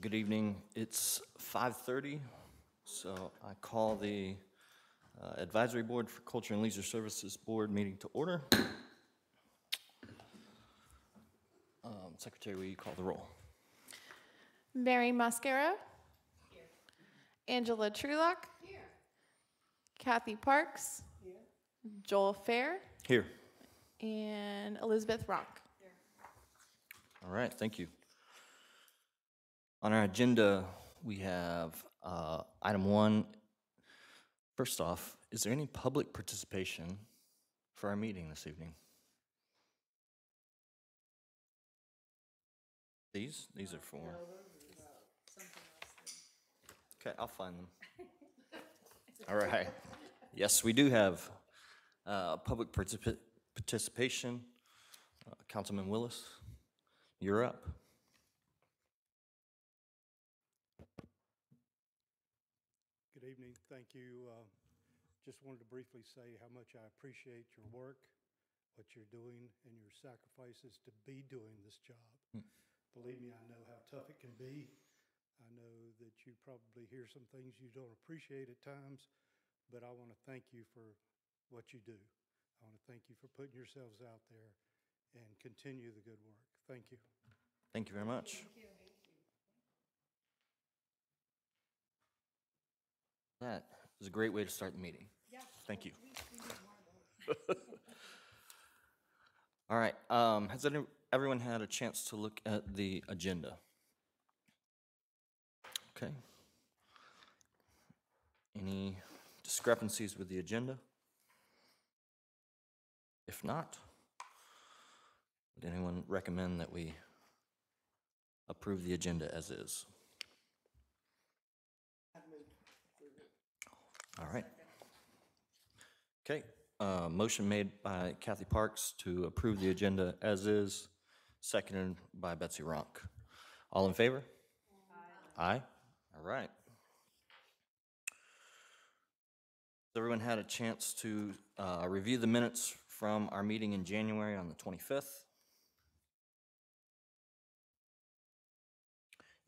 Good evening. It's 5:30, so I call the uh, Advisory Board for Culture and Leisure Services Board meeting to order. Um, Secretary, will you call the roll? Mary Mascaro. Angela Trulock. Here. Kathy Parks. Here. Joel Fair. Here. And Elizabeth Ronk. Here. All right, thank you. On our agenda, we have uh, item one. First off, is there any public participation for our meeting this evening? These, these are for? Okay, I'll find them. All right. Yes, we do have uh, public participa- participation. Uh, Councilman Willis, you're up. Good evening. Thank you. Uh, Just wanted to briefly say how much I appreciate your work, what you're doing, and your sacrifices to be doing this job. Believe me, I know how tough it can be. I know that you probably hear some things you don't appreciate at times, but I want to thank you for what you do. I want to thank you for putting yourselves out there and continue the good work. Thank you. Thank you very much. That is a great way to start the meeting. Thank you. All right, um, has any- everyone had a chance to look at the agenda? Okay. Any discrepancies with the agenda? If not, would anyone recommend that we approve the agenda as is? All right. Okay, uh, motion made by Kathy Parks to approve the agenda as is, seconded by Betsy Ronk. All in favor? Aye. All right. Has Everyone had a chance to uh, review the minutes from our meeting in January on the 25th?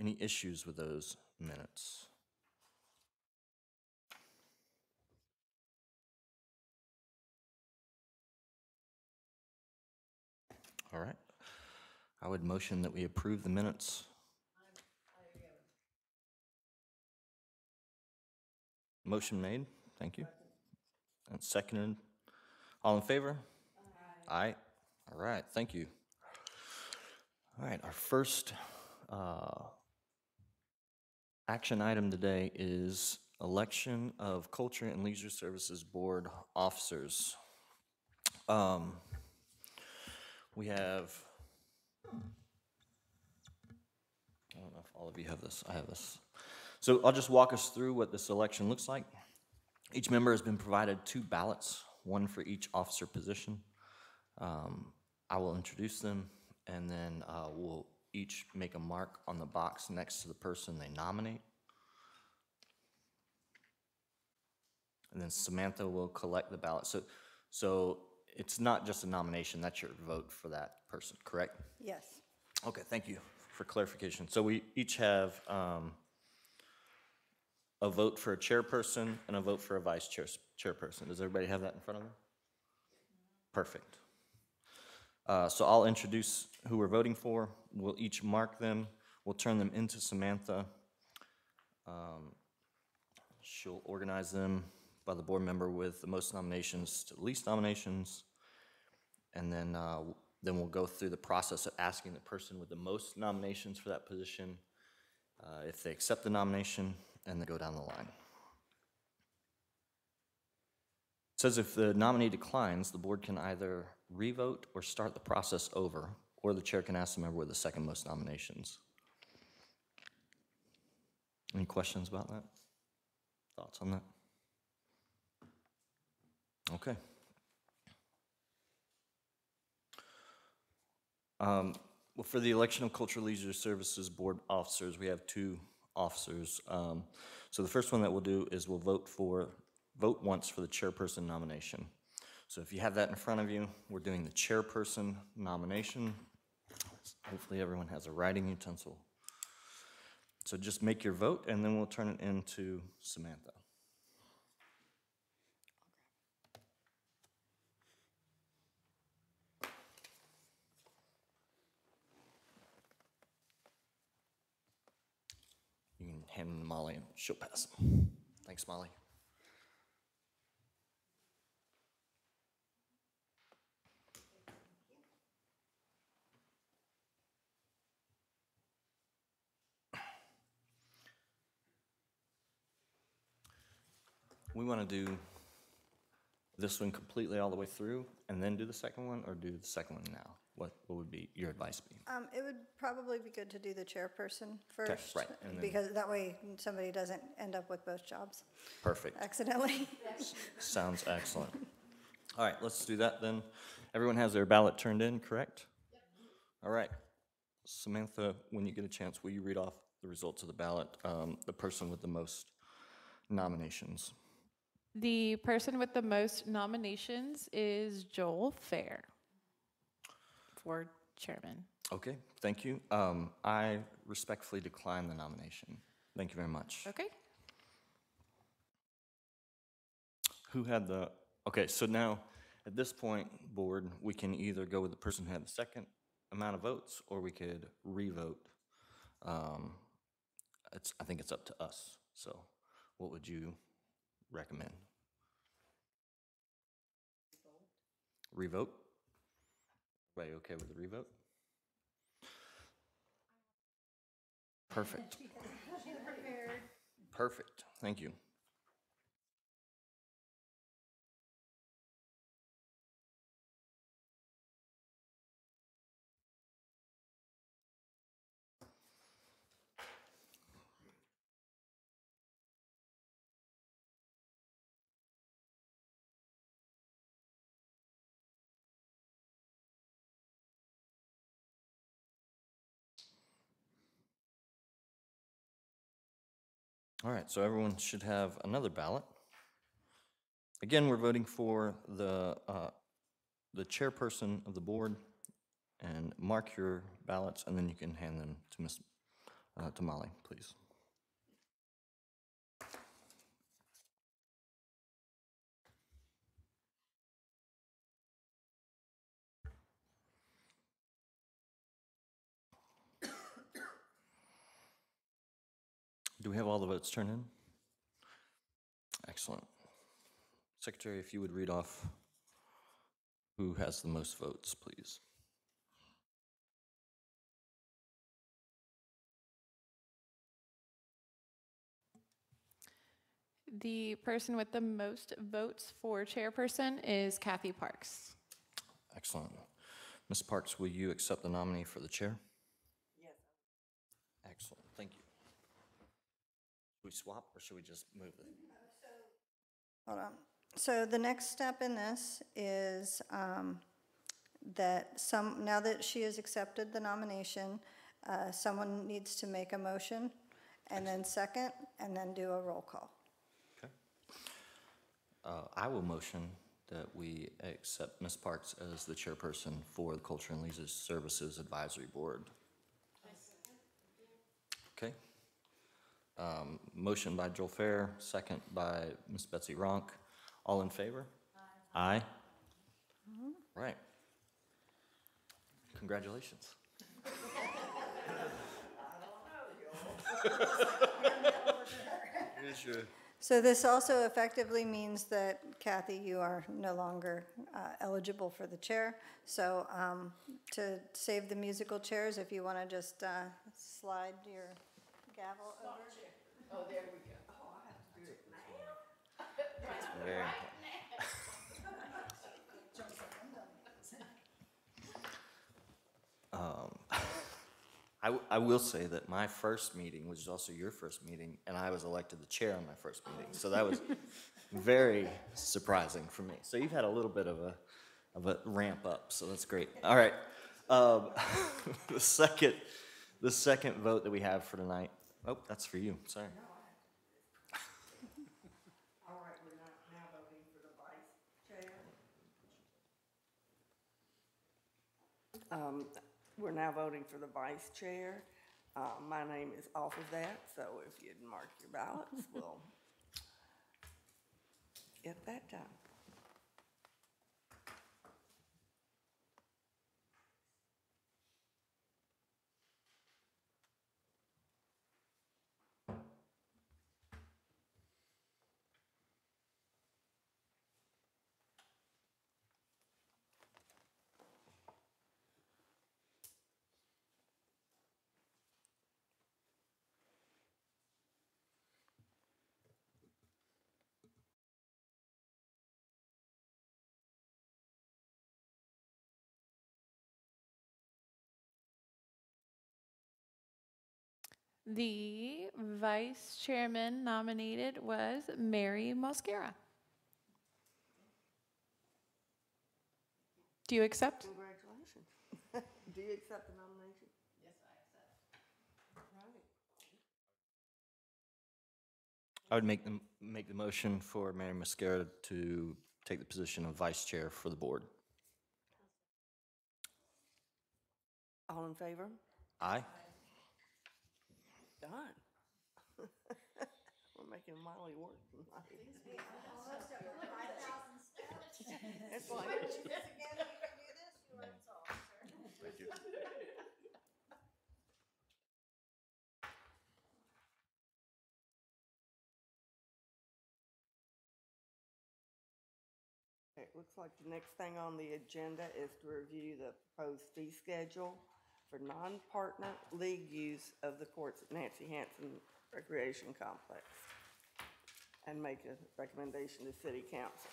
Any issues with those minutes? All right. I would motion that we approve the minutes. Motion made, thank you. And seconded. All in favor? Aye. All right, thank you. All right, our first uh, action item today is election of Culture and Leisure Services Board officers. Um, We have, I don't know if all of you have this, I have this. So I'll just walk us through what this election looks like. Each member has been provided two ballots, one for each officer position. Um, I will introduce them, and then uh, we'll each make a mark on the box next to the person they nominate. And then Samantha will collect the ballot. So, so it's not just a nomination, that's your vote for that person, correct? Yes. Okay, thank you for clarification. So we each have um, a vote for a chairperson and a vote for a vice chair chairperson. Does everybody have that in front of them? Perfect. Uh, So I'll introduce who we're voting for. We'll each mark them. We'll turn them into Samantha. Um, She'll organize them by the board member with the most nominations to the least nominations. And then, uh, then we'll go through the process of asking the person with the most nominations for that position uh, if they accept the nomination, and then go down the line. It Says if the nominee declines, the board can either revote or start the process over, or the chair can ask the member with the second most nominations. Any questions about that? Thoughts on that? Okay. Um, Well, for the election of Cultural Leisure Services Board officers, we have two officers. Um, So the first one that we'll do is we'll vote for, vote once for the chairperson nomination. So if you have that in front of you, we're doing the chairperson nomination. Hopefully, everyone has a writing utensil. So just make your vote, and then we'll turn it into Samantha. You can hand Molly, and she'll pass. Thanks, Molly. We want to do this one completely all the way through and then do the second one, or do the second one now? What, what would be, your advice be? Um, it would probably be good to do the chairperson first. right, and then- Because that way somebody doesn't end up with both jobs Perfect. accidentally. Sounds excellent. All right, let's do that then. Everyone has their ballot turned in, correct? All right. Samantha, when you get a chance, will you read off the results of the ballot? Um, The person with the most nominations. The person with the most nominations is Joel Fair for chairman. Okay, thank you. Um, I respectfully decline the nomination. Thank you very much. Okay. Who had the, okay, so now, at this point, board, we can either go with the person who had the second amount of votes, or we could re-vote. Um, It's, I think it's up to us, so what would you recommend? Revote? Everybody okay with the revote? Perfect. Perfect, thank you. All right, so everyone should have another ballot. Again, we're voting for the, uh, the chairperson of the board, and mark your ballots, and then you can hand them to Ms., uh, to Molly, please. Do we have all the votes turned in? Excellent. Secretary, if you would read off who has the most votes, please. The person with the most votes for chairperson is Kathy Parks. Excellent. Ms. Parks, will you accept the nominee for the chair? Yes. Excellent, thank you. Should we swap, or should we just move it? Hold on. So the next step in this is um, that some, now that she has accepted the nomination, uh, someone needs to make a motion, and then second, and then do a roll call. Okay. Uh, I will motion that we accept Ms. Parks as the chairperson for the Culture and Leisure Services Advisory Board. Okay. Um, Motion by Joel Fair, second by Ms. Betsy Ronk. All in favor? Aye. Right. Congratulations. Here's your. So this also effectively means that Kathy, you are no longer uh, eligible for the chair. So um, to save the musical chairs, if you want to just uh, slide your gavel over. Very important. Um, I, w- I will say that my first meeting, which is also your first meeting, and I was elected the chair on my first meeting, so that was very surprising for me. So you've had a little bit of a, of a ramp up, so that's great. All right. Um, the second, the second vote that we have for tonight, oh, that's for you, sorry. All right, we're not now voting for the vice chair. Um, we're now voting for the vice chair. Uh, my name is off of that, so if you'd mark your ballots, we'll get that done. The vice chairman nominated was Mary Mosquera. Do you accept? Congratulations. Do you accept the nomination? Yes, I accept. Right. I would make the, make the motion for Mary Mascaro to take the position of vice chair for the board. All in favor? Aye? Done. We're making Molly work tonight. It's like, it looks like the next thing on the agenda is to review the proposed fee schedule for non-partner league use of the courts at Nancy Hanson Recreation Complex and make a recommendation to city council.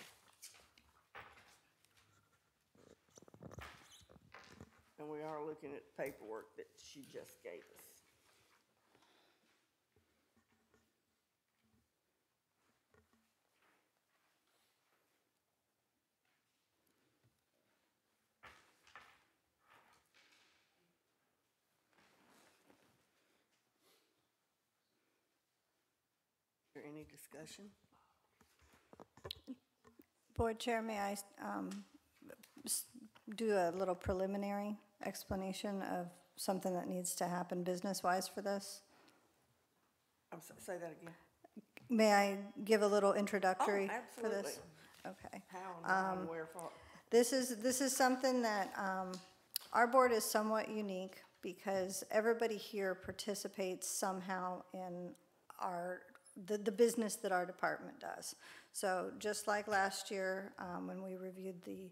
And we are looking at paperwork that she just gave us. Is there any discussion? Board Chair, may I um, do a little preliminary explanation of something that needs to happen business-wise for this? I'm so- say that again. May I give a little introductory for this? Okay. How and why and wherefore? This is, this is something that, um, our board is somewhat unique because everybody here participates somehow in our, the, the business that our department does. So just like last year, um, when we reviewed the,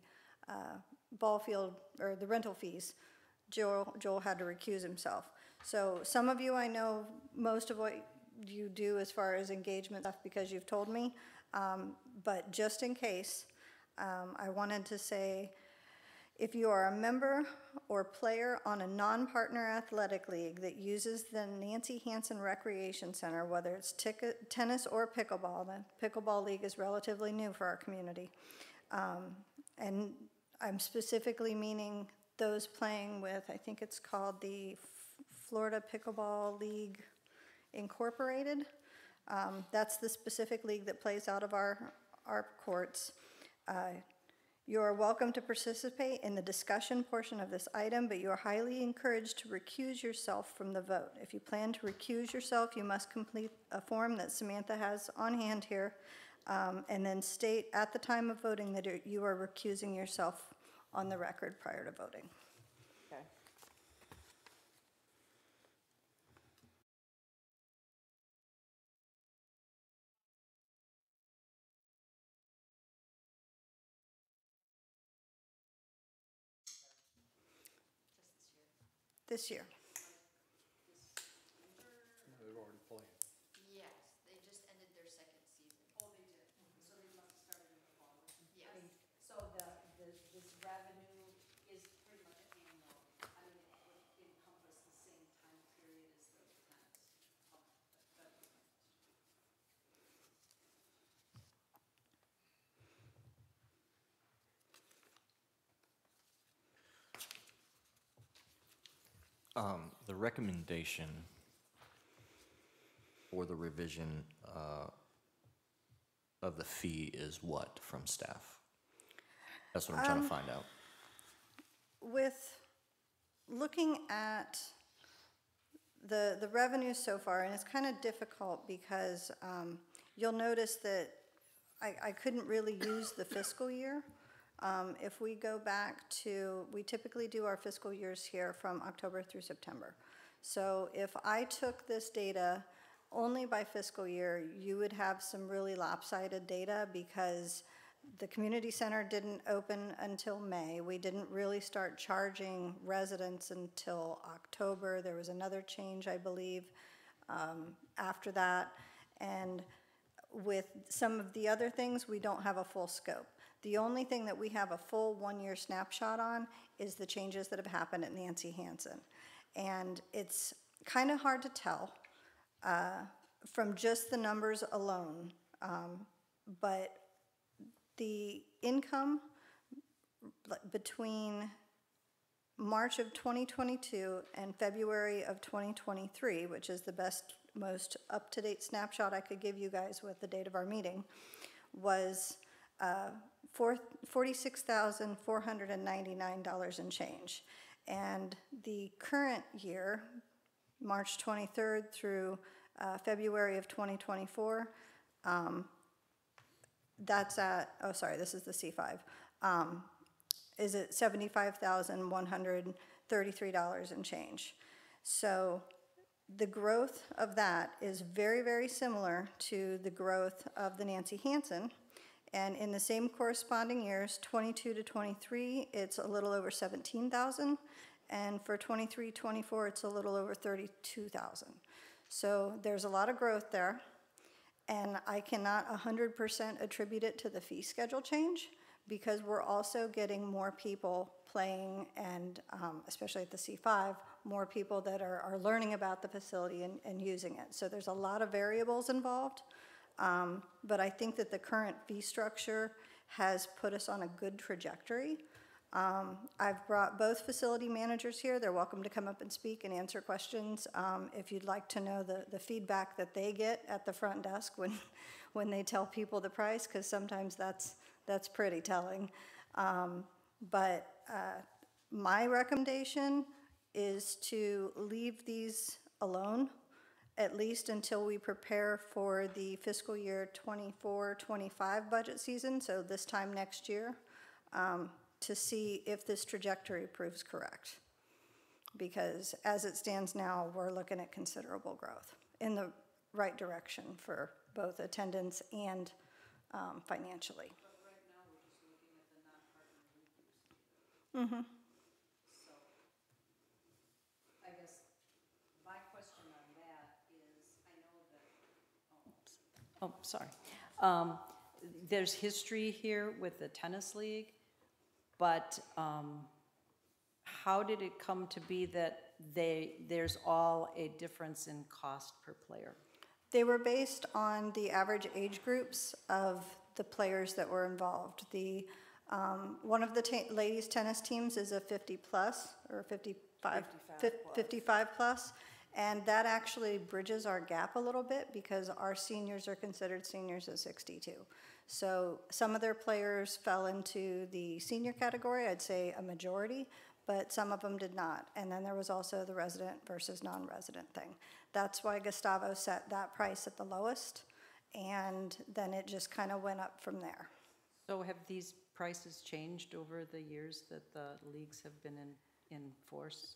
uh, ball field, or the rental fees, Joel, Joel had to recuse himself. So some of you, I know most of what you do as far as engagement stuff because you've told me. Um, but just in case, um, I wanted to say, if you are a member or player on a non-partner athletic league that uses the Nancy Hanson Recreation Center, whether it's tennis or pickleball, the pickleball league is relatively new for our community. Um, and I'm specifically meaning those playing with, I think it's called the F- Florida Pickleball League Incorporated. Um, That's the specific league that plays out of our, our courts. Uh, You are welcome to participate in the discussion portion of this item, but you are highly encouraged to recuse yourself from the vote. If you plan to recuse yourself, you must complete a form that Samantha has on hand here, um, and then state at the time of voting that you are recusing yourself on the record prior to voting. This year. Yes, they just ended their second season. Oh, they did? So they must have started in the fall. Yes. So the, the, this revenue is pretty much annual, I mean, it encompass the same time period as the tenants. Um, The recommendation for the revision uh, of the fee is what from staff? That's what I'm trying to find out. With looking at the, the revenue so far, and it's kind of difficult because um, you'll notice that I, I couldn't really use the fiscal year. Um, If we go back to, we typically do our fiscal years here from October through September. So if I took this data only by fiscal year, you would have some really lopsided data because the community center didn't open until May. We didn't really start charging residents until October. There was another change, I believe, um, after that. And with some of the other things, we don't have a full scope. The only thing that we have a full one-year snapshot on is the changes that have happened at Nancy Hansen. And it's kind of hard to tell uh, from just the numbers alone. Um, But the income between March of 2022 and February of 2023, which is the best, most up-to-date snapshot I could give you guys with the date of our meeting, was uh, $46,499 and change. And the current year, March 23rd through uh, February of 2024, that's at, oh, sorry, this is the C5, um, is at $75,133 and change. So the growth of that is very, very similar to the growth of the Nancy Hansen. And in the same corresponding years, 22 to 23, it's a little over 17,000. And for 23, 24, it's a little over 32,000. So there's a lot of growth there. And I cannot 100% attribute it to the fee schedule change because we're also getting more people playing and, um, especially at the C5, more people that are, are learning about the facility and, and using it. So there's a lot of variables involved. Um, But I think that the current fee structure has put us on a good trajectory. Um, I've brought both facility managers here. They're welcome to come up and speak and answer questions. Um, If you'd like to know the, the feedback that they get at the front desk when, when they tell people the price, because sometimes that's, that's pretty telling. Um, But uh, my recommendation is to leave these alone, at least until we prepare for the fiscal year 24, 25 budget season, so this time next year, um, to see if this trajectory proves correct. Because as it stands now, we're looking at considerable growth in the right direction for both attendance and um, financially. I guess my question on that is, I know that, oh, oops. Oh, sorry. Um, There's history here with the tennis league, but um, how did it come to be that they, there's all a difference in cost per player? They were based on the average age groups of the players that were involved. The, um, one of the ladies' tennis teams is a 50-plus, or 55, 55 fif- 55-plus, and that actually bridges our gap a little bit because our seniors are considered seniors at 62. So some of their players fell into the senior category, I'd say a majority, but some of them did not. And then there was also the resident versus non-resident thing. That's why Gustavo set that price at the lowest, and then it just kind of went up from there. So have these prices changed over the years that the leagues have been in, in force?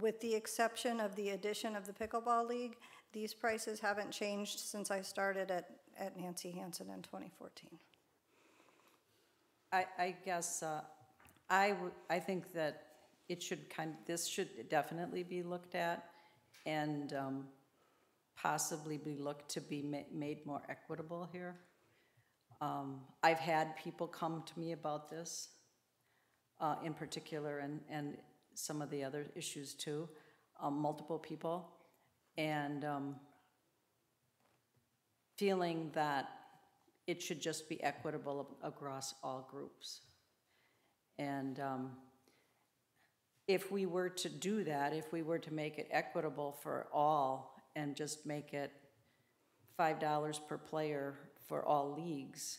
With the exception of the addition of the pickleball league, these prices haven't changed since I started at, at Nancy Hansen in 2014. I, I guess, uh, I, I think that it should kind, this should definitely be looked at and um, possibly be looked to be ma- made more equitable here. Um, I've had people come to me about this uh, in particular and, and some of the other issues too, um, multiple people. And um, feeling that it should just be equitable across all groups. And um, if we were to do that, if we were to make it equitable for all and just make it $5 per player for all leagues,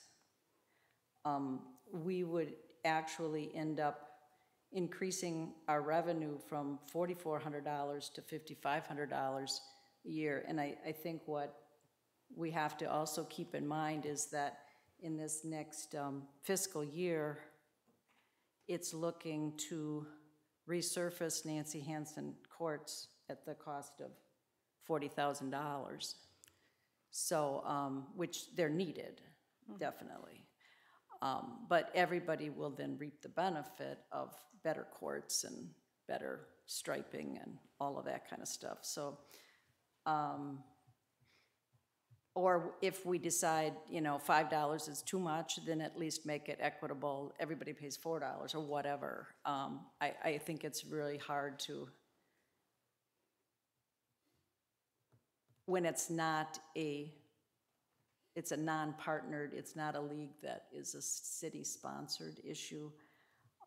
um, we would actually end up increasing our revenue from forty-four hundred dollars to fifty-five hundred dollars a year. And I, I think what we have to also keep in mind is that in this next um, fiscal year, it's looking to resurface Nancy Hansen courts at the cost of forty thousand dollars. So, um, which they're needed, definitely. Um, but everybody will then reap the benefit of better courts and better striping and all of that kind of stuff, so. Um, or if we decide, you know, five dollars is too much, then at least make it equitable, everybody pays four dollars or whatever. Um, I, I think it's really hard to, when it's not a, it's a non-partnered, it's not a league that is a city-sponsored issue.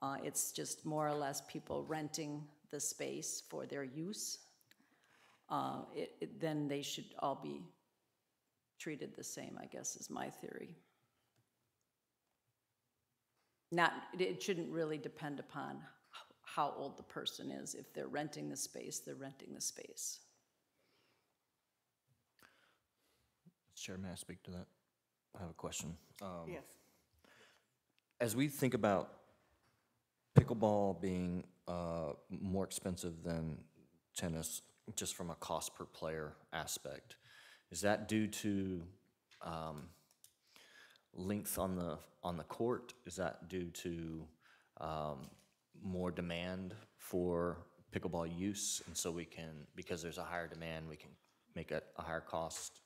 Uh, it's just more or less people renting the space for their use. Uh, it, it, then they should all be treated the same, I guess, is my theory. Not, it- it shouldn't really depend upon how old the person is. If they're renting the space, they're renting the space. Chair, may I speak to that? I have a question. Um, Yes. As we think about pickleball being uh, more expensive than tennis, just from a cost per player aspect, is that due to um, length on the, on the court? Is that due to um, more demand for pickleball use? And so we can, because there's a higher demand, we can make it a higher cost?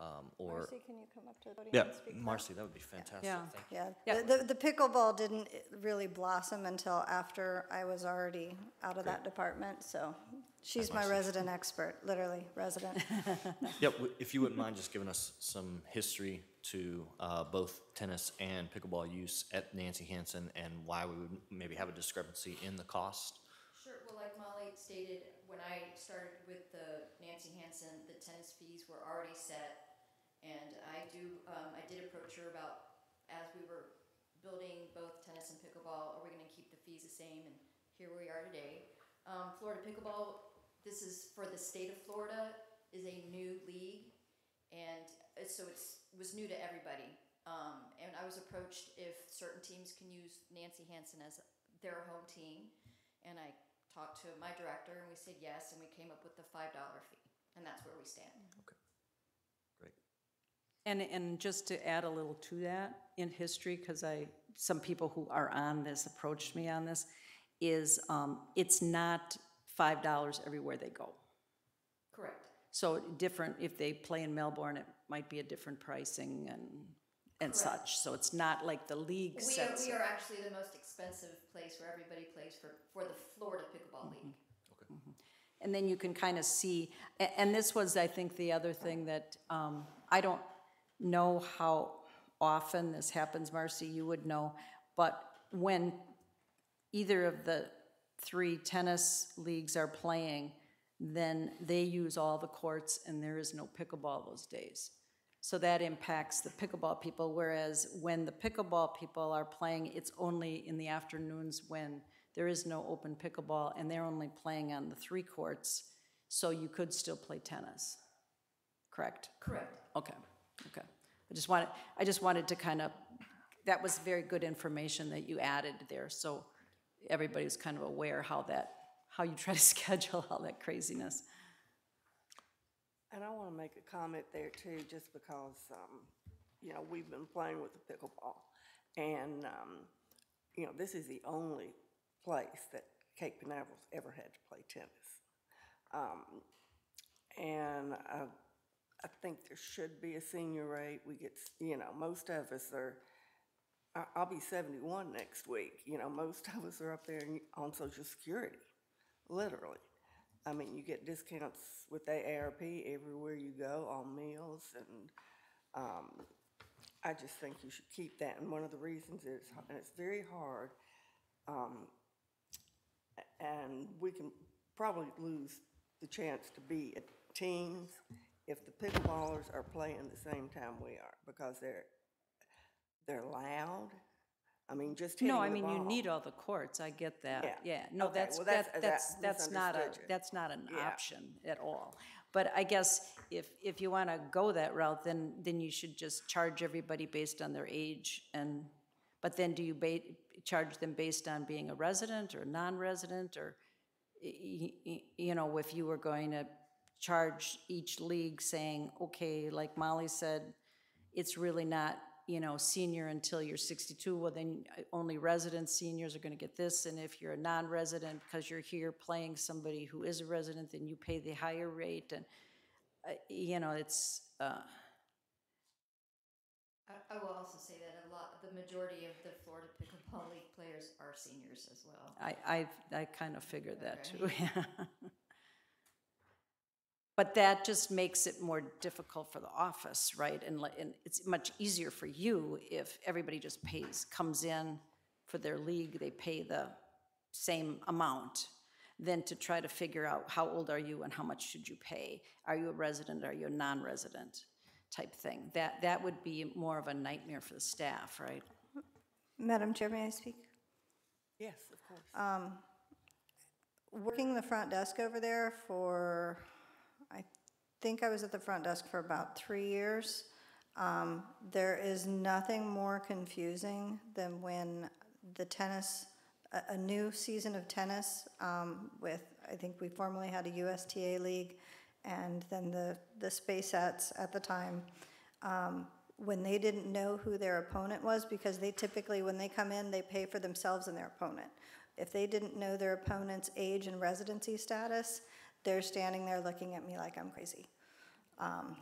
Um, Or, Marcy, can you come up to the podium yeah, and speak? to that? Marcy, that would be fantastic. Yeah. Thank you. Yeah, Yeah. the, the- the pickleball didn't really blossom until after I was already out of that department, so she's my resident expert, literally resident. Yep, w- if you wouldn't mind just giving us some history to uh, both tennis and pickleball use at Nancy Hansen and why we would maybe have a discrepancy in the cost? Sure, well, like Molly stated, when I started with the Nancy Hansen, the tennis fees were already set. And I do, um, I did approach her about, as we were building both tennis and pickleball, are we gonna keep the fees the same? And here we are today. Um, Florida Pickleball, this is for the state of Florida, is a new league. And so it's, was new to everybody. Um, and I was approached if certain teams can use Nancy Hansen as their home team. And I talked to my director and we said yes, and we came up with the five dollar fee. And that's where we stand. Great. And, and just to add a little to that in history, because I, some people who are on this approached me on this, is um, it's not five dollars everywhere they go. Correct. So different, if they play in Melbourne, it might be a different pricing and, and such. So it's not like the league We are, we are actually the most expensive place where everybody plays for, for the Florida Pickleball League. Okay. And then you can kind of see, a- and this was, I think, the other thing that, um, I don't know how often this happens, Marcy, you would know, but when either of the three tennis leagues are playing, then they use all the courts and there is no pickleball those days. So that impacts the pickleball people, whereas when the pickleball people are playing, it's only in the afternoons when there is no open pickleball and they're only playing on the three courts, so you could still play tennis, correct? Correct. Okay, okay. I just wanted, I just wanted to kind of, that was very good information that you added there, so everybody's kind of aware how that, how you try to schedule all that craziness. And I want to make a comment there too, just because, um, you know, we've been playing with the pickleball. And, um, you know, this is the only place that Cape Canaveral's ever had to play tennis. Um, and I, I think there should be a senior rate. We get, you know, most of us are, I'll be seventy-one next week. You know, most of us are up there on social security, literally. I mean, you get discounts with AARP everywhere you go on meals and, um, I just think you should keep that. And one of the reasons is, and it's very hard, um, and we can probably lose the chance to be at teams if the pickleballers are playing the same time we are, because they're, they're loud, I mean, just hitting No, the I mean, you ball. need all the courts, I get that, Yeah. yeah. No, Okay, that's, well, uh, that's- that, that that's, that's not a, misunderstood you. that's not an Yeah. option at all. But I guess if, if you want to go that route, then, then you should just charge everybody based on their age and, but then do you ba, charge them based on being a resident or non-resident or, y- y- you know, if you were going to charge each league saying, okay, like Molly said, it's really not, you know, senior until you're 62, well, then only resident seniors are going to get this, and if you're a non-resident, because you're here playing somebody who is a resident, then you pay the higher rate, and, uh, you know, it's, uh, I, I will also say that a lot, the majority of the Florida pickleball league players are seniors as well. I, I, I kind of figured that too, yeah. But that just makes it more difficult for the office, right? And, and it's much easier for you if everybody just pays, comes in for their league, they pay the same amount, than to try to figure out how old are you and how much should you pay? Are you a resident, are you a non-resident type thing? That, that would be more of a nightmare for the staff, right? Madam Chair, may I speak? Yes, of course. Um, working the front desk over there for, I think I was at the front desk for about three years. Um, There is nothing more confusing than when the tennis, a, a new season of tennis um, with, I think we formerly had a USTA league, and then the, the Spacettes at the time, um, when they didn't know who their opponent was, because they typically, when they come in, they pay for themselves and their opponent. If they didn't know their opponent's age and residency status, they're standing there looking at me like I'm crazy. Um,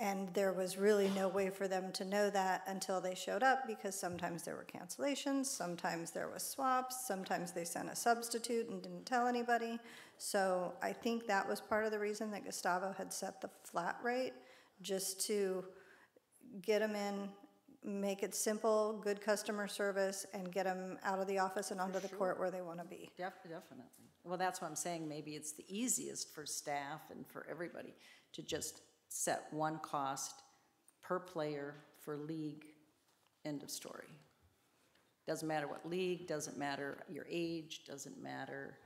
And there was really no way for them to know that until they showed up, because sometimes there were cancellations, sometimes there was swaps, sometimes they sent a substitute and didn't tell anybody. So I think that was part of the reason that Gustavo had set the flat rate, just to get them in, make it simple, good customer service, and get them out of the office and onto the court where they want to be. Def- Definitely. Well, that's what I'm saying, maybe it's the easiest for staff and for everybody to just set one cost per player for league, end of story. Doesn't matter what league, doesn't matter your age, doesn't matter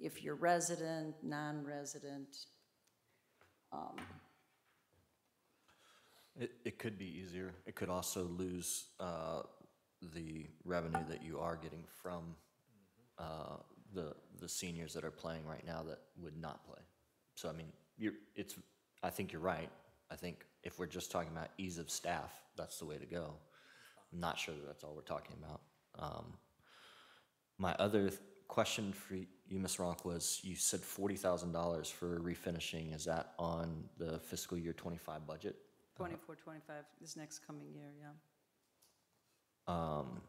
if you're resident, non-resident. It, it could be easier. It could also lose uh, the revenue that you are getting from uh, the, the seniors that are playing right now that would not play. So, I mean, you're, it's, I think you're right. I think if we're just talking about ease of staff, that's the way to go. I'm not sure that that's all we're talking about. Um, My other th- question for you, Ms. Ronk, was you said forty thousand dollars for refinishing. Is that on the fiscal year twenty-five budget? 24, 25, this next coming year, yeah. Um,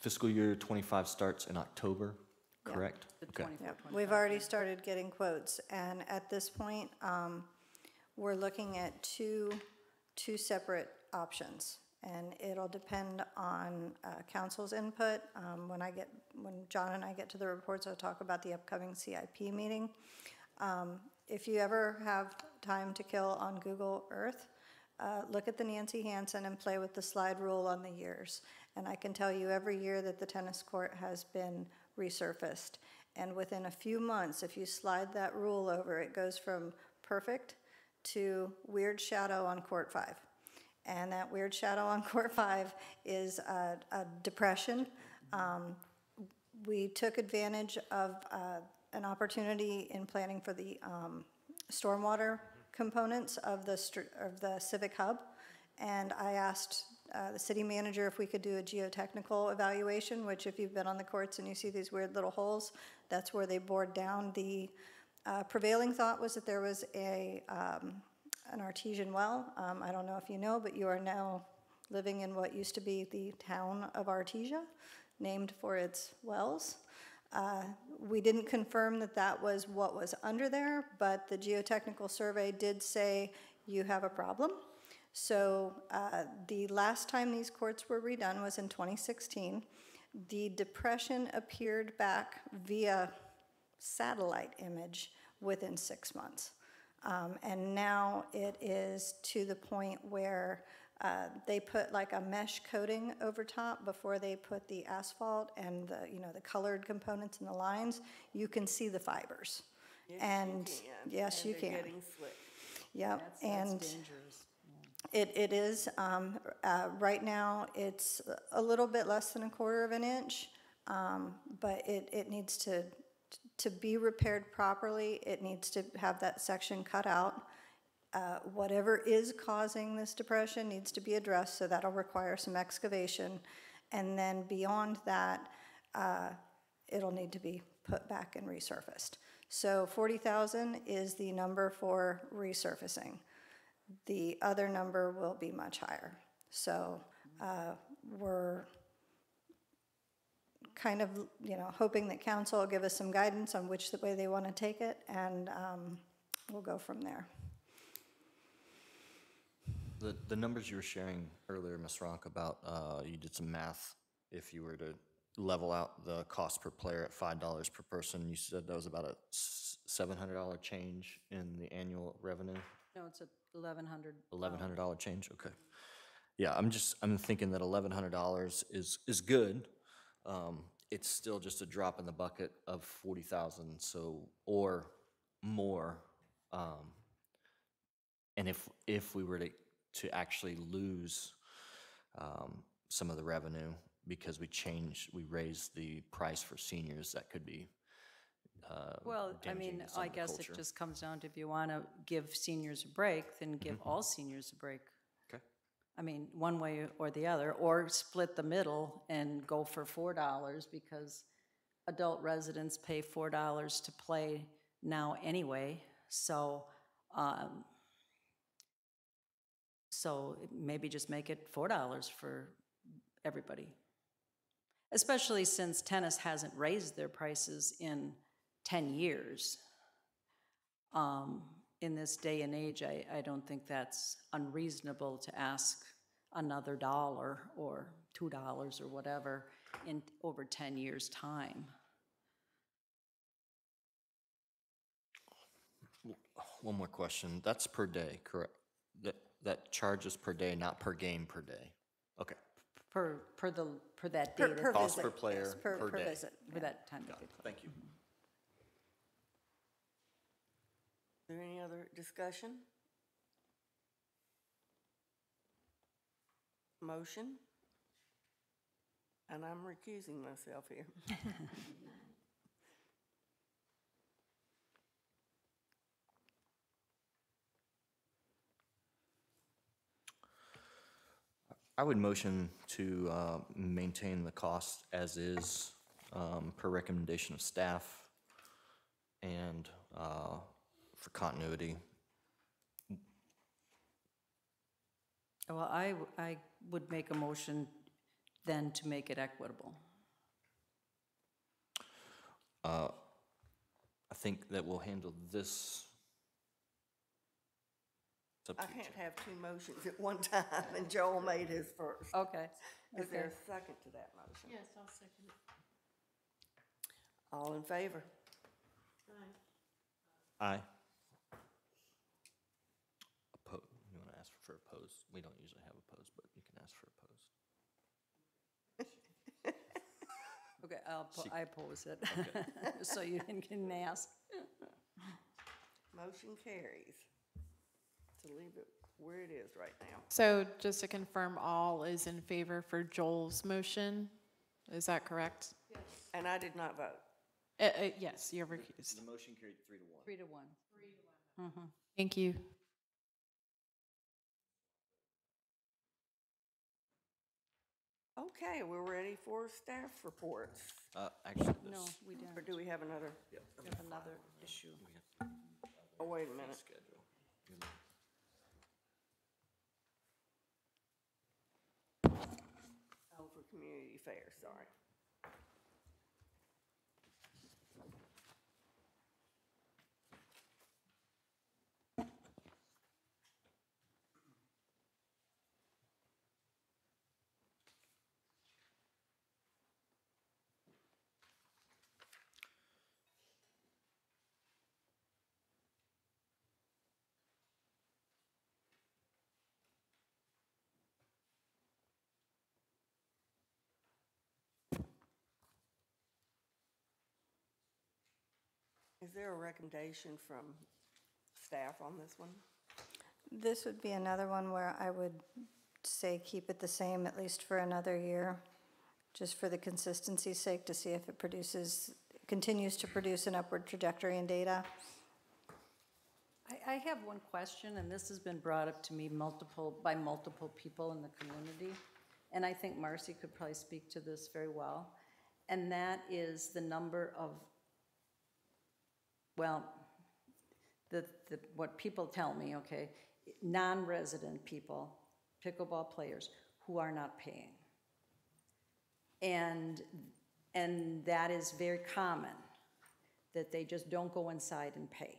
Fiscal year '25 starts in October, correct? The Okay. 24, Yep, 25. we've already started getting quotes, and at this point, um, we're looking at two, two separate options. And it'll depend on, uh, council's input. Um, when I get, when John and I get to the reports, I'll talk about the upcoming CIP meeting. Um, if you ever have time to kill on Google Earth, uh, look at the Nancy Hansen and play with the slide rule on the years. And I can tell you every year that the tennis court has been resurfaced. And within a few months, if you slide that rule over, it goes from perfect to weird shadow on court five. And that weird shadow on court five is a, a depression. Um, we took advantage of uh, an opportunity in planning for the um, stormwater components of the, of the Civic Hub. And I asked uh, the city manager if we could do a geotechnical evaluation, which if you've been on the courts and you see these weird little holes, that's where they bored down. The uh, prevailing thought was that there was a, um, an artesian well. Um, I don't know if you know, but you are now living in what used to be the town of Artesia, named for its wells. Uh, We didn't confirm that that was what was under there, but the geotechnical survey did say you have a problem. So uh, the last time these courts were redone was in 2016. The depression appeared back via satellite image within six months. Um, And now it is to the point where uh, they put like a mesh coating over top before they put the asphalt and the, you know, the colored components and the lines. You can see the fibers. And, yes, you can. they're getting slick. Yep, That's and dangerous. it, it is, um, uh, right now, it's a little bit less than a quarter of an inch, um, but it, it needs to, to be repaired properly, it needs to have that section cut out. Uh, whatever is causing this depression needs to be addressed, so that'll require some excavation. And then beyond that, uh, it'll need to be put back and resurfaced. So forty thousand is the number for resurfacing. The other number will be much higher. So uh, we're kind of, you know, hoping that council will give us some guidance on which the way they want to take it, and um, we'll go from there. The, the numbers you were sharing earlier, Ms. Ronk, about, uh, you did some math. If you were to level out the cost per player at five dollars per person, you said that was about a seven hundred dollar change in the annual revenue? No, it's a eleven hundred. Eleven hundred dollar change, okay. Yeah, I'm just, I'm thinking that eleven hundred dollars is, is good. Um, it's still just a drop in the bucket of forty thousand, so, or more. Um, and if, if we were to, to actually lose, um, some of the revenue because we changed, we raised the price for seniors, that could be, uh, Well, I damaging mean, to some I of the guess it culture. just comes down to if you want to give seniors a break, then give Mm-hmm. all seniors a break. I mean, one way or the other, or split the middle and go for four dollars because adult residents pay four dollars to play now anyway, so, um, so maybe just make it four dollars for everybody. Especially since tennis hasn't raised their prices in ten years. Um, in this day and age, I, I don't think that's unreasonable to ask another dollar or two dollars or whatever in over ten years' time. One more question. That's per day, correct? That, that charges per day, not per game per day? Okay, Per, per the, per that Per- day, per that- Cost per visit, yes, player, per day. visit. for that time that they play. thank you. Is there any other discussion? Motion? And I'm recusing myself here. I would motion to uh, maintain the cost as is um, per recommendation of staff and uh, for continuity. Well, I, w- I would make a motion then to make it equitable. Uh, I think that we'll handle this. It's up I to you, can't have two motions at one time, and Joel made his first. Okay. Is there a second to that motion? Yes, I'll second it. All in favor? Aye. You want to ask for opposed? We don't usually have opposed, but you can ask for opposed. Okay, I'll, po- I oppose it, so you can, can ask. Motion carries. To leave it where it is right now. So just to confirm, all is in favor for Joel's motion? Is that correct? Yes. And I did not vote. Uh, uh, Yes, you're recused. The motion carried three to one. Three to one. Thank you. Okay, we're ready for staff reports. Uh, actually, No, this we didn't. Or do we have another? We have another issue. Oh, wait a minute. schedule. Oh, for community fair, sorry. Is there a recommendation from staff on this one? This would be another one where I would say keep it the same, at least for another year, just for the consistency's sake, to see if it produces, continues to produce an upward trajectory in data. I, I have one question, and this has been brought up to me multiple, by multiple people in the community, and I think Marcy could probably speak to this very well, and that is the number of, well, the, the, what people tell me, okay, non-resident people, pickleball players, who are not paying. And, and that is very common, that they just don't go inside and pay.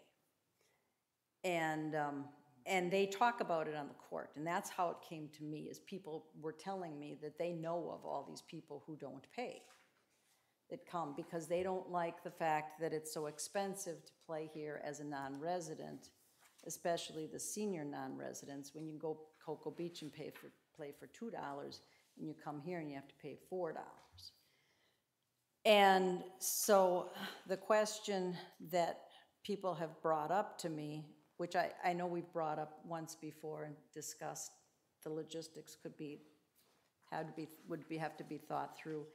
And, um, and they talk about it on the court, and that's how it came to me, is people were telling me that they know of all these people who don't pay, that come, because they don't like the fact that it's so expensive to play here as a non-resident, especially the senior non-residents, when you go Cocoa Beach and pay for, play for two dollars, and you come here and you have to pay four dollars. And so the question that people have brought up to me, which I, I know we've brought up once before and discussed, the logistics could be, had to be, would be, have to be thought through,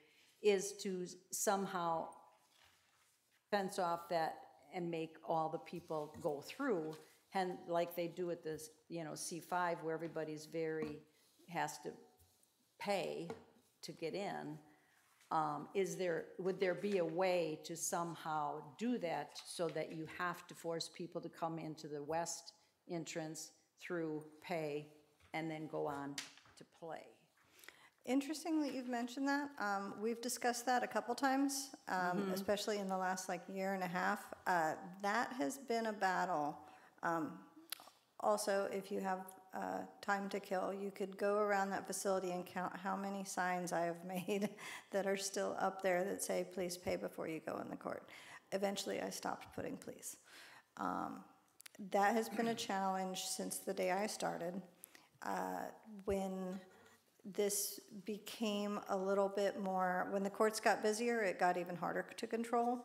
is to somehow fence off that and make all the people go through, and like they do at this, you know, C5, where everybody's very, has to pay to get in. Um, Is there, would there be a way to somehow do that so that you have to force people to come into the west entrance through pay and then go on to play? Interesting that you've mentioned that. Um, We've discussed that a couple times, um, especially in the last like year and a half. Uh, That has been a battle. Um, Also, if you have uh, time to kill, you could go around that facility and count how many signs I have made that are still up there that say, please pay before you go in the court. Eventually, I stopped putting please. Um, That has been a challenge since the day I started. Uh, When this became a little bit more, when the courts got busier, it got even harder to control.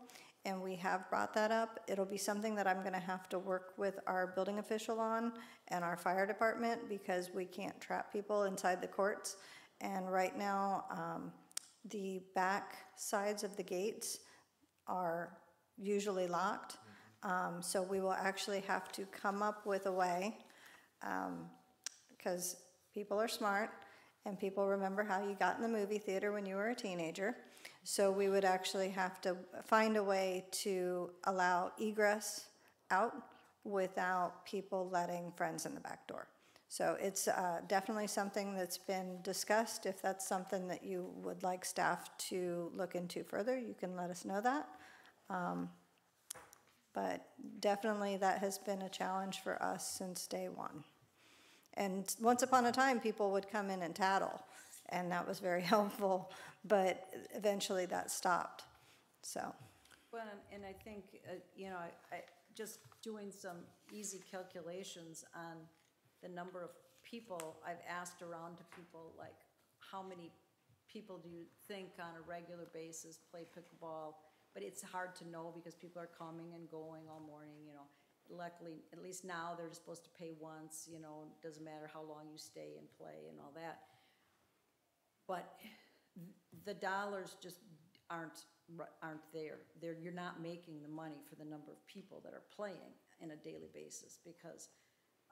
And we have brought that up. It'll be something that I'm gonna have to work with our building official on and our fire department because we can't trap people inside the courts. And right now, um, the back sides of the gates are usually locked. Um, so we will actually have to come up with a way, um, because people are smart and people remember how you got in the movie theater when you were a teenager. So we would actually have to find a way to allow egress out without people letting friends in the back door. So it's uh, definitely something that's been discussed. If that's something that you would like staff to look into further, you can let us know that. Um, But definitely that has been a challenge for us since day one. And once upon a time, people would come in and tattle, and that was very helpful, but eventually that stopped, so. Well, and- I think, uh, you know, I, I, just doing some easy calculations on the number of people, I've asked around to people, like, how many people do you think on a regular basis play pickleball? But it's hard to know because people are coming and going all morning, you know. Luckily, at least now, they're supposed to pay once, you know, doesn't matter how long you stay and play and all that. But the dollars just aren't, aren't there. There, you're not making the money for the number of people that are playing in a daily basis, because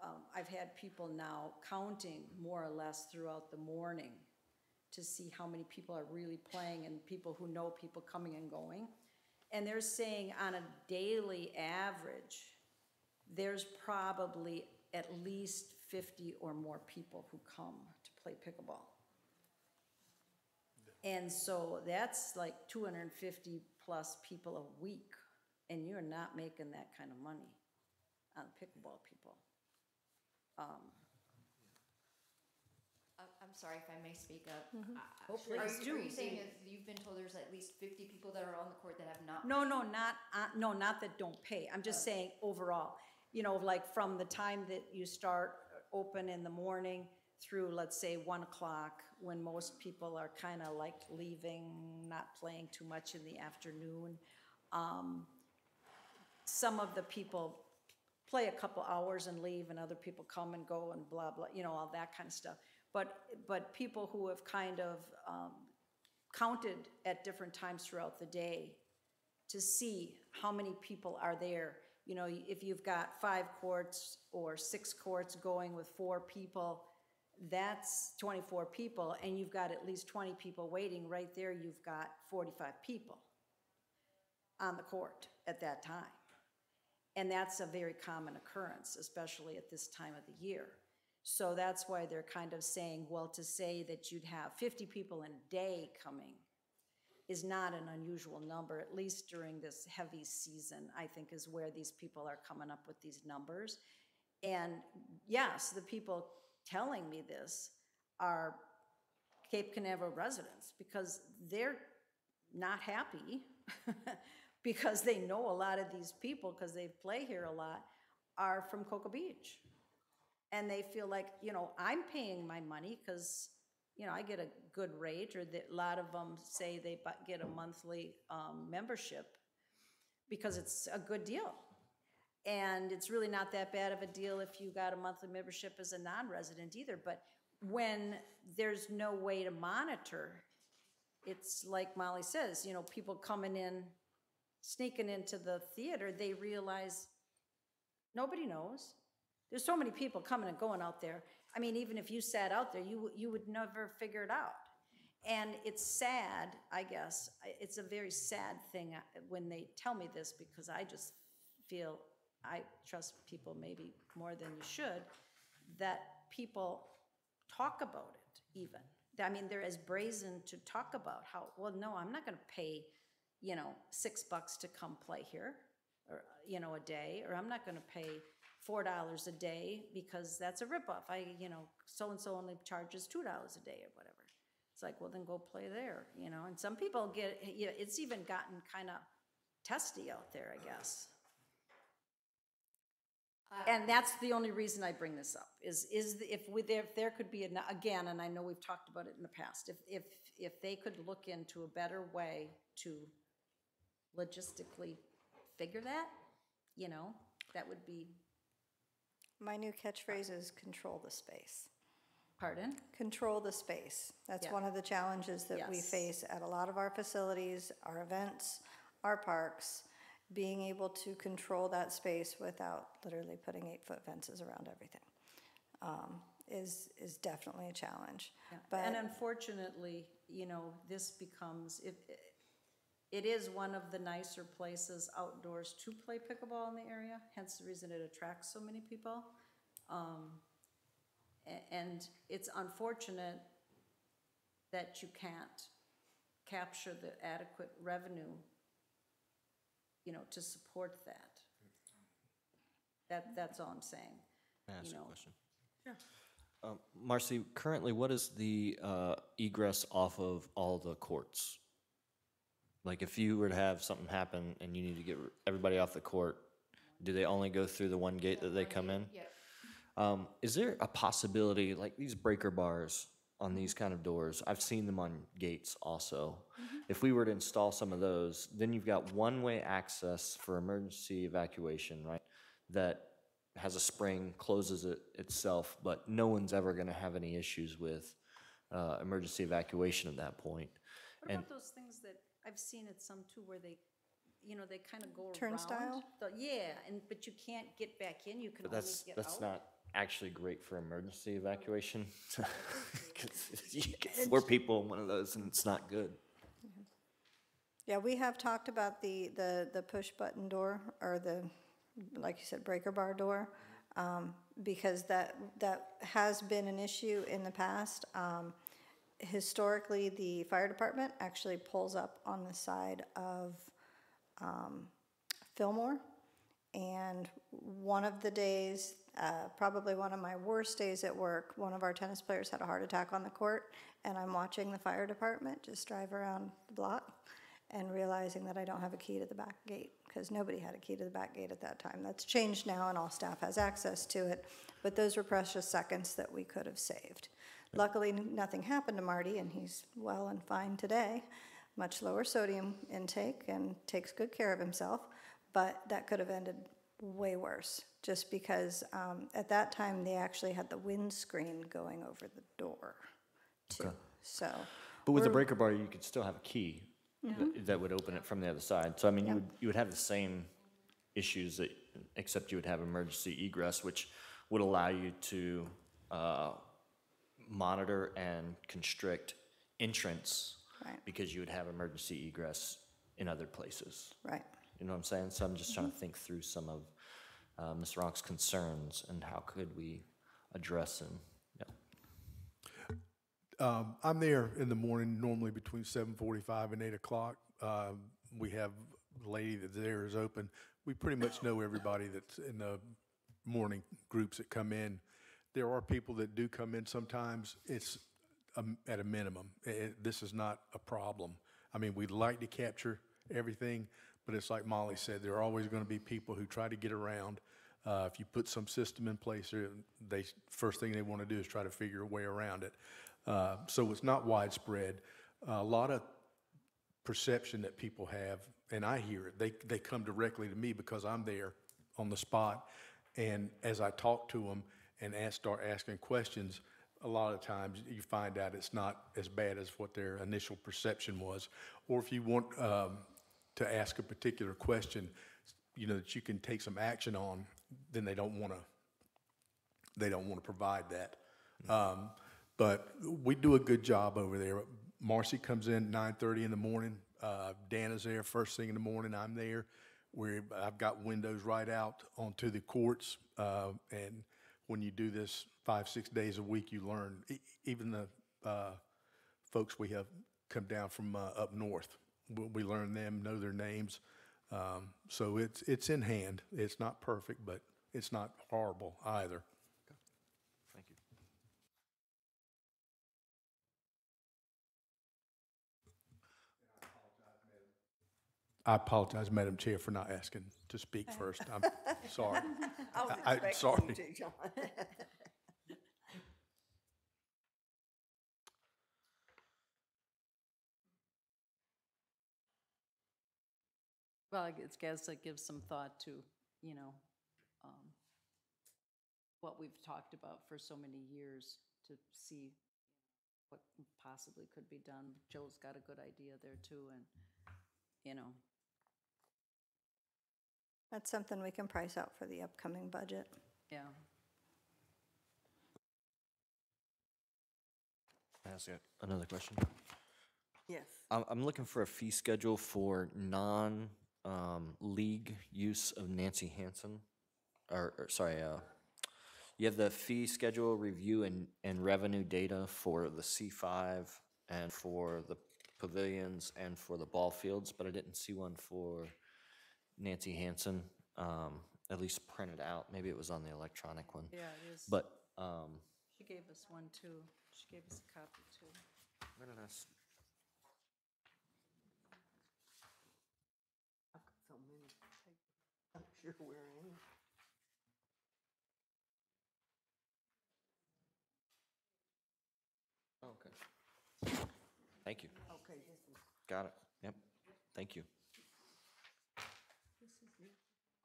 um, I've had people now counting more or less throughout the morning to see how many people are really playing and people who know people coming and going. And they're saying on a daily average, there's probably at least fifty or more people who come to play pickleball. And so that's like two hundred and fifty plus people a week, and you're not making that kind of money on pickleball people. Um, I'm, I'm sorry if I may speak up. Uh, Oh, Are please you, are do. you saying is you've been told there's at least fifty people that are on the court that have not? No, no, not, uh, no, not that don't pay, I'm just saying overall. You know, like from the time that you start uh, open in the morning through, let's say, one o'clock, when most people are kind of like leaving, not playing too much in the afternoon. Um, some of the people play a couple hours and leave, and other people come and go and blah, blah, you know, all that kind of stuff. But, but people who have kind of um, counted at different times throughout the day to see how many people are there. You know, if you've got five courts or six courts going with four people, that's 24 people, and you've got at least 20 people waiting, right there, you've got 45 people on the court at that time. And that's a very common occurrence, especially at this time of the year. So that's why they're kind of saying, well, to say that you'd have 50 people in a day coming is not an unusual number, at least during this heavy season, I think is where these people are coming up with these numbers. And yes, the people telling me this are Cape Canaveral residents because they're not happy because they know a lot of these people, because they play here a lot, are from Cocoa Beach. And they feel like, you know, I'm paying my money because, you know, I get a good rate, or that, a lot of them say they get a monthly um, membership because it's a good deal. And it's really not that bad of a deal if you got a monthly membership as a non-resident either, but when there's no way to monitor, it's like Molly says, you know, people coming in, sneaking into the theater, they realize nobody knows. There's so many people coming and going out there. I mean, even if you sat out there, you, you would never figure it out. And it's sad, I guess, it's a very sad thing uh, when they tell me this, because I just feel, I trust people maybe more than you should, that people talk about it even. I mean, they're as brazen to talk about how, well, no, I'm not gonna pay, you know, six bucks to come play here, or, you know, a day, or I'm not gonna pay four dollars a day because that's a ripoff. I, you know, so-and-so only charges two dollars a day or whatever. It's like, well, then go play there, you know, and some people get, yeah, it's even gotten kind of testy out there, I guess. Uh, and that's the only reason I bring this up, is, is if we, if there could be, an- again, and I know we've talked about it in the past, if, if, if they could look into a better way to logistically figure that, you know, that would be, My new catchphrase is control the space. pardon? Control the space. That's Yeah. one of the challenges that we face at a lot of our facilities, our events, our parks, being able to control that space without literally putting eight-foot fences around everything um, is, is definitely a challenge. And But, unfortunately, you know, this becomes, it, it is one of the nicer places outdoors to play pickleball in the area, hence the reason it attracts so many people. Um, a- And it's unfortunate that you can't capture the adequate revenue, you know, to support that. That, that's all I'm saying. May I ask you a know. question? Um, Marcy, currently, what is the uh, egress off of all the courts? Like, if you were to have something happen and you need to get everybody off the court, do they only go through the one gate that they come in? Yep. Um, is there a possibility, like these breaker bars on these kind of doors, I've seen them on gates also. If we were to install some of those, then you've got one-way access for emergency evacuation, right? That has a spring, closes it itself, but no one's ever gonna have any issues with, uh, emergency evacuation at that point. What And- about those things that, I've seen it some too, where they, you know, they kind of go around? Turnstile? The- Yeah, and, but you can't get back in, you can But only that's, get out. that's not actually great for emergency evacuation. 'Cause You get four people in one of those and it's not good. yeah, we have talked about the, the, the push-button door, or the, like you said, breaker bar door, um, because that, that has been an issue in the past. Um, Historically, the fire department actually pulls up on the side of um, Fillmore. And one of the days, uh, probably one of my worst days at work, one of our tennis players had a heart attack on the court, and I'm watching the fire department just drive around the block and realizing that I don't have a key to the back gate, because nobody had a key to the back gate at that time. That's changed now, and all staff has access to it, but those were precious seconds that we could have saved. Luckily, nothing happened to Marty, and he's well and fine today, much lower sodium intake and takes good care of himself. but that could have ended way worse, just because um, at that time, they actually had the windscreen going over the door, too. So, But with the breaker bar, you could still have a key that- that would open it from the other side. So I mean, you would, you would have the same issues that, except you would have emergency egress, which would allow you to uh, monitor and constrict entrance Right. because you would have emergency egress in other places. right. You know what I'm saying? So I'm just trying to think through some of uh, Ms. Ronk's concerns and how could we address them. Yep. Um, I'm there in the morning, normally between seven forty-five and eight o'clock. Um, we have a lady that's there is open. We pretty much know everybody that's in the morning groups that come in. There are people that do come in sometimes. It's um, at a minimum. I- I- this is not a problem. I mean, we'd like to capture everything, but it's like Molly said, there are always going to be people who try to get around. Uh, if you put some system in place, they're- first thing they want to do is try to figure a way around it. Uh, so it's not widespread. a lot of perception that people have, and I hear it, they, they come directly to me because I'm there on the spot. And as I talk to them and ask, start asking questions, a lot of times you find out it's not as bad as what their initial perception was. Or if you want um, to ask a particular question, you know, that you can take some action on, then they don't want to they don't want to provide that. Um, But we do a good job over there. Marcy comes in nine thirty in the morning. Uh, Dana's there first thing in the morning. I'm there. Where I've got windows right out onto the courts. Uh, and when you do this five, six days a week, you learn. E- Even the uh, folks we have come down from uh, up north, we, we learn them, know their names. Um, so it's it's in hand. It's not perfect, but it's not horrible either. Thank you. I apologize, Madam Chair, for not asking to speak first. I'm sorry. I was I- expecting sorry. you to, John. Well, I guess- guess it gives some thought to, you know, um, what we've talked about for so many years to see what possibly could be done. Joe's got a good idea there too, and, you know, That's something we can price out for the upcoming budget. yeah. Can I ask you another question? Yes. I'm, I'm looking for a fee schedule for non, um, league use of Nancy Hanson. Or, or, sorry, uh, you have the fee schedule review and, and revenue data for the C five and for the pavilions and for the ball fields, but I didn't see one for Nancy Hanson, um, at least printed out. Maybe it was on the electronic one. Yeah, it is. But, um, She gave us one too. She gave us a copy too. where did I s- I've got so many. I'm sure we're in. oh, okay. Thank you. Okay, this is. Got it. Yep. Thank you.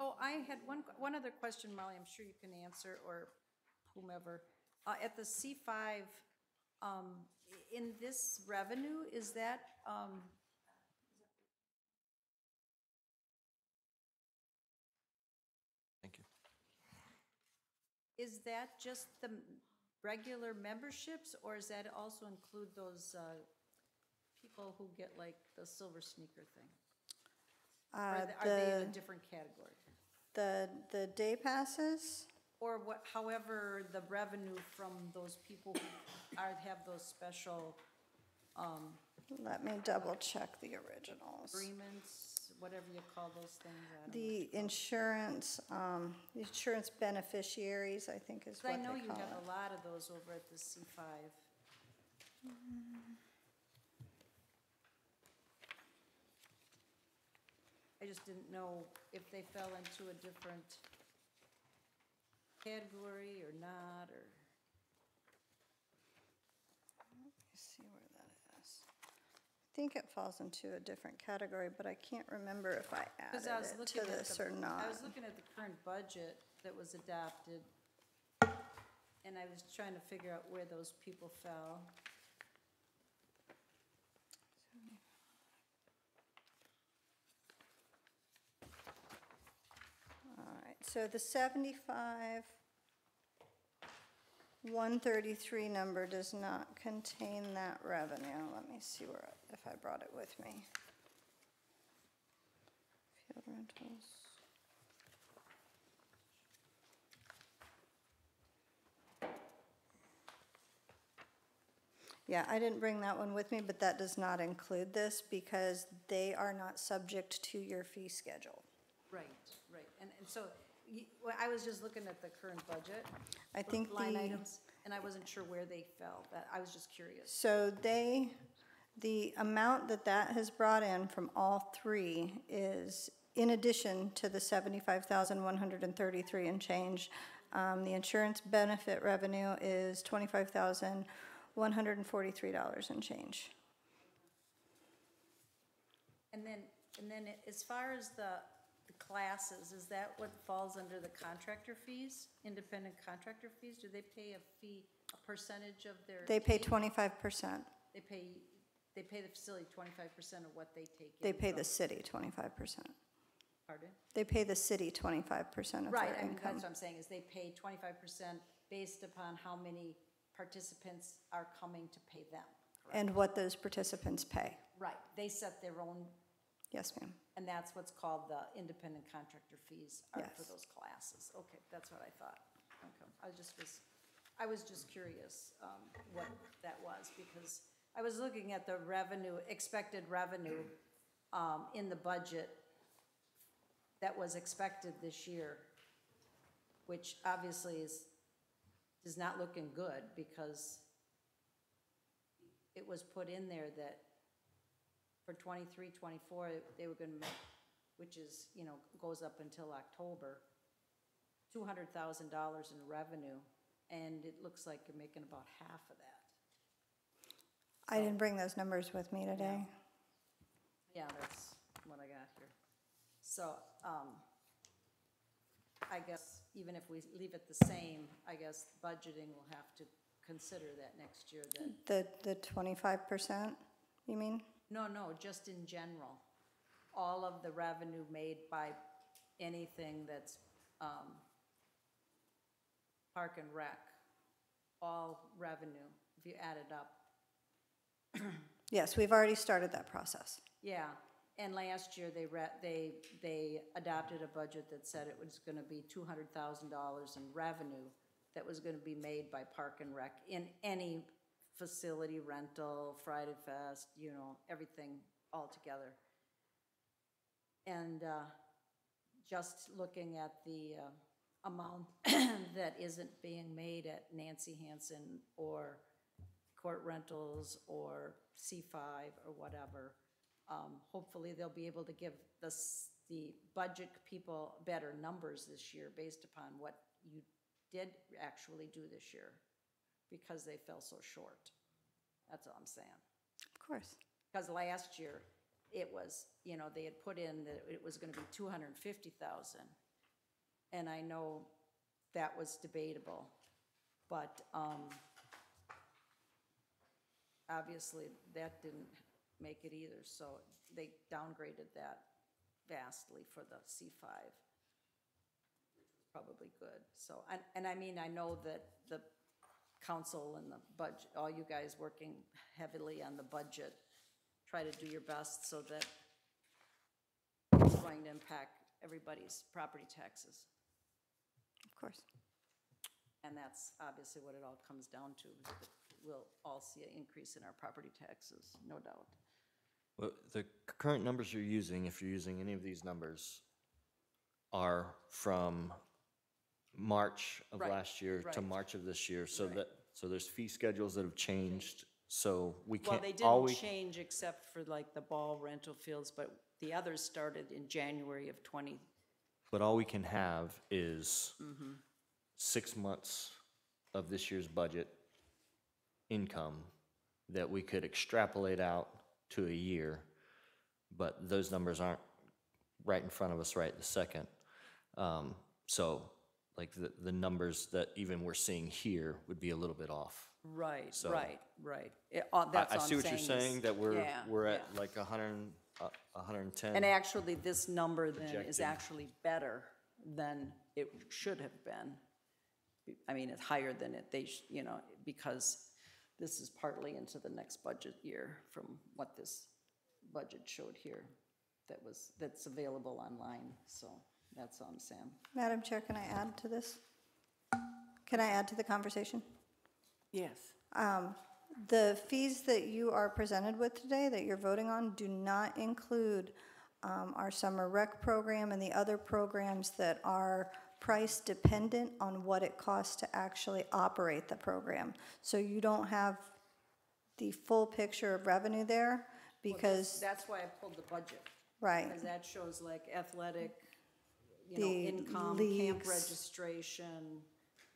Oh, I had one, one other question, Molly, I'm sure you can answer, or whomever. Uh, At the C5, um, in this revenue, is that, um, Thank you. is that just the regular memberships, or does that also include those uh, people who get like the silver sneaker thing? Or Uh, are they- are they in a different category? The, the day passes, Or what, however, the revenue from those people who are, have those special um, let me double check the originals. agreements, whatever you call those things, I don't know. The insurance, um, the insurance beneficiaries, I think is 'Cause I what know you call have it. a lot of those over at the C5. I just didn't know if they fell into a different category or not, or, Let me see where that is. I think it falls into a different category, but I can't remember if I Because I was added it looking to at this the- or not. I was looking at the current budget that was adopted, and I was trying to figure out where those people fell. So the seventy-five, one thirty-three number does not contain that revenue. Let me see where, if I brought it with me. Field rentals. Yeah, I didn't bring that one with me, but that does not include this because they are not subject to your fee schedule. Right, right, and, and so, you, well, I was just looking at the current budget. I think Line the- items, and I wasn't sure where they fell, that, I was just curious. So they, the amount that that has brought in from all three is in addition to the seventy-five thousand one hundred and thirty-three and change. Um, the insurance benefit revenue is twenty-five thousand one hundred and forty-three dollars and change. And then, and then as far as the classes, is that what falls under the contractor fees? Independent contractor fees? Do they pay a fee, a percentage of their? They pay take? twenty-five percent. They pay, they pay the facility twenty-five percent of what they take in. They pay from- the city twenty-five percent. Pardon? They pay the city twenty-five percent of Right, their I mean, income. that's what I'm saying, is they pay twenty-five percent based upon how many participants are coming to pay them. And what those participants pay. Right, they set their own, Yes, ma'am. and that's what's called the independent contractor fees are for Yes. those classes. Okay, that's what I thought. Okay, I just was, I was just curious, um, what that was, because I was looking at the revenue, expected revenue, um, in the budget that was expected this year, which obviously is, is not looking good because it was put in there that for 23, 24, they were gonna make, which is, you know, goes up until October, $200,000 in revenue, and it looks like you're making about half of that. I didn't bring those numbers with me today. Yeah, that's what I got here. So, um, I guess even if we leave it the same, I guess budgeting will have to consider that next year that, The, the twenty-five percent, you mean? No, no, just in general. All of the revenue made by anything that's, um, park and rec, all revenue, if you add it up, Yes, we've already started that process. Yeah, and last year they re, they, they adopted a budget that said it was gonna be two hundred thousand dollars in revenue that was gonna be made by Park and Rec in any facility rental, Friday Fest, you know, everything all together. And, uh, just looking at the, uh, amount that isn't being made at Nancy Hanson or court rentals or C5 or whatever. Um, Hopefully, they'll be able to give the, the budget people better numbers this year based upon what you did actually do this year, because they fell so short. That's all I'm saying. Of course. Because last year, it was, you know, they had put in that it was gonna be two hundred and fifty thousand. And I know that was debatable, but, um, obviously, that didn't make it either, so they downgraded that vastly for the C five. Probably good, so, and, and I mean, I know that the council and the budget, all you guys working heavily on the budget, try to do your best so that it's going to impact everybody's property taxes. Of course. And that's obviously what it all comes down to. is that We'll all see an increase in our property taxes, no doubt. Well, the current numbers you're using, if you're using any of these numbers, are from March of Right, last year to right. March of this year, so Right. that, so there's fee schedules that have changed, so we Well, can't, they didn't we, change except for like the ball rental fields, but the others started in January of 20, but all we can have is Mm-hmm. six months of this year's budget income that we could extrapolate out to a year, but those numbers aren't right in front of us right this second. Um, So like the, the numbers that even we're seeing here would be a little bit off. Right, So- right, right. It- uh, I, That's I all I'm see what you're is- saying, that we're, yeah, we're at yeah. like a hundred, and- uh, a hundred and ten. And actually, this number then is Projected. actually better than it should have been. I mean, it's higher than it, they, sh- you know, because this is partly into the next budget year from what this budget showed here that was, that's available online, so that's all I'm. Madam Chair, can I add to this? Can I add to the conversation? Yes. The fees that you are presented with today, that you're voting on, do not include um, our summer rec program and the other programs that are price dependent on what it costs to actually operate the program. So you don't have the full picture of revenue there because, That's why I pulled the budget. right, Because that shows like athletic, you know, The income, camp leagues. registration,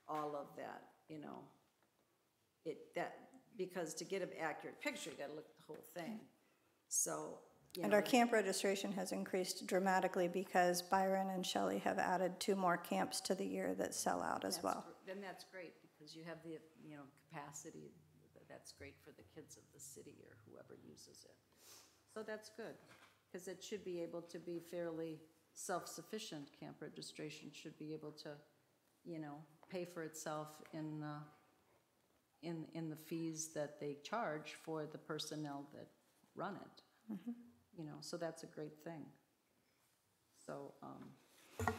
all of that, you know. It, that, because to get an accurate picture, you gotta look at the whole thing. So, you and know, our camp registration has increased dramatically because Byron and Shelley have added two more camps to the year that sell out as that's well. gr- Then that's great, because you have the, you know, capacity, that's great for the kids of the city or whoever uses it. So that's good, because it should be able to be fairly self-sufficient. Camp registration should be able to, you know, pay for itself in, uh, in, in the fees that they charge for the personnel that run it. You know, so that's a great thing. So, um,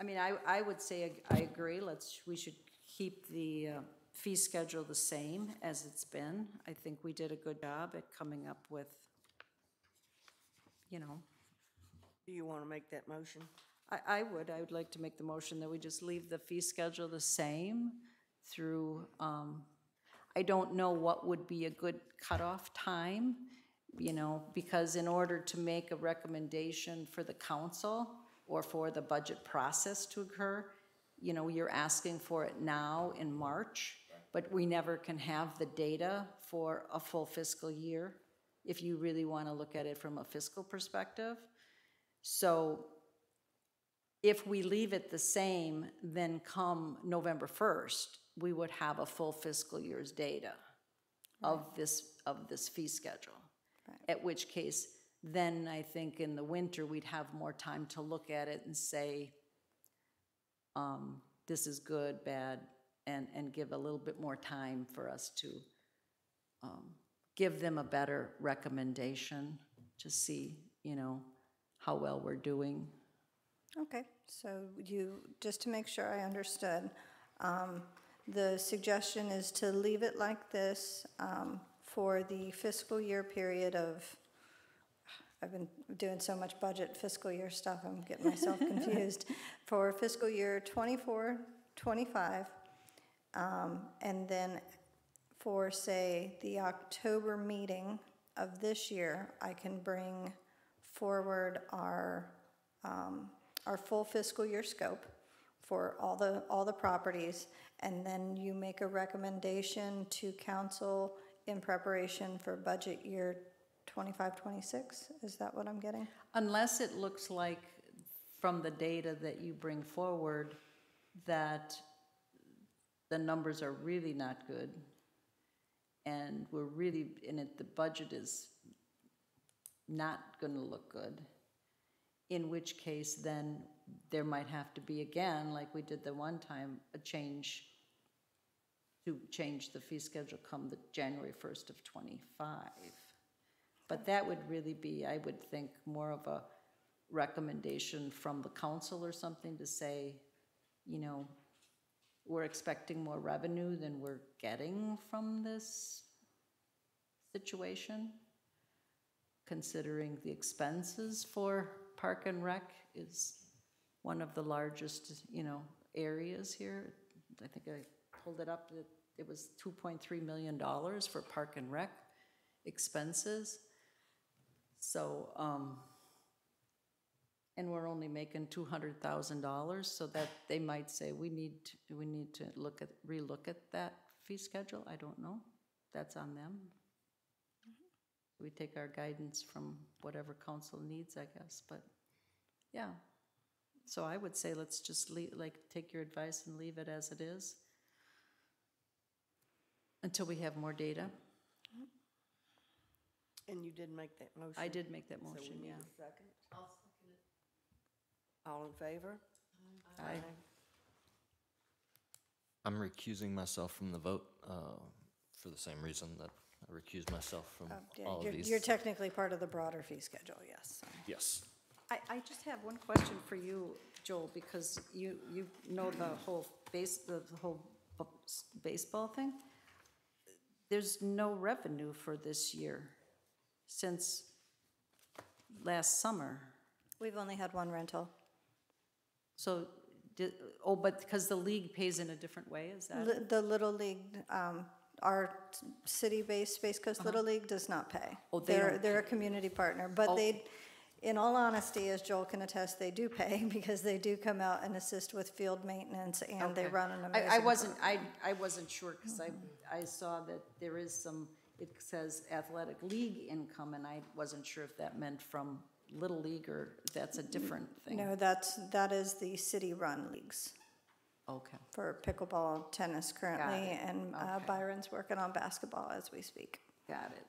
I mean, I, I would say, I agree, let's, we should keep the uh, fee schedule the same as it's been. I think we did a good job at coming up with, you know, Do you want to make that motion? I, I would, I would like to make the motion that we just leave the fee schedule the same through, um, I don't know what would be a good cutoff time, you know, because in order to make a recommendation for the council or for the budget process to occur, you know, you're asking for it now in March, but we never can have the data for a full fiscal year, if you really want to look at it from a fiscal perspective. So if we leave it the same, then come November 1st, we would have a full fiscal year's data of this, of this fee schedule. At which case, then I think in the winter, we'd have more time to look at it and say, um, this is good, bad, and, and give a little bit more time for us to um, give them a better recommendation to see, you know, how well we're doing. Okay, so you, just to make sure I understood, um, the suggestion is to leave it like this um, for the fiscal year period of, I've been doing so much budget fiscal year stuff, I'm getting myself confused. For fiscal year 24, 25, um, and then for, say, the October meeting of this year, I can bring forward our, um, our full fiscal year scope for all the, all the properties, and then you make a recommendation to council in preparation for budget year 25, 26? Is that what I'm getting? Unless it looks like, from the data that you bring forward, that the numbers are really not good, and we're really, in it, the budget is not gonna look good, in which case then there might have to be again, like we did the one time, a change to change the fee schedule come the January first of twenty-five. But that would really be, I would think, more of a recommendation from the council or something to say, you know, we're expecting more revenue than we're getting from this situation, considering the expenses for Park and Rec is one of the largest, you know, areas here. I think I pulled it up, that it was $2.3 million for Park and Rec expenses. So, um, and we're only making two hundred thousand dollars, so that they might say, we need, we need to look at, relook at that fee schedule, I don't know. That's on them. We take our guidance from whatever council needs, I guess, but, yeah. So I would say let's just leave, like, take your advice and leave it as it is until we have more data. And you did make that motion? I did make that So we motion, need yeah. a second? All in favor? I, I'm recusing myself from the vote uh, for the same reason that I recused myself from Uh, yeah, all of you're- these. You're technically part of the broader fee schedule, yes. so. Yes. I, I just have one question for you, Joel, because you, you know the whole base, the whole b- s- baseball thing. There's no revenue for this year since last summer. We've only had one rental. So, di- oh, but because the league pays in a different way, is that? Li- it? The Little League, um, our city-based Space Coast Little League does not pay. Uh-huh. Oh, they They're, don't they're a community partner, but they, in all honesty, as Joel can attest, they do pay because they do come out and assist with field maintenance and they Okay. run an I, amazing. I wasn't, I, I wasn't sure, because I, I saw that there is some, it says athletic league income, and I wasn't sure if that meant from Little League or if that's a different thing. No, that's, that is the city-run leagues Okay, for pickleball, tennis currently, it. and uh, Okay. Byron's working on basketball as we speak. got it.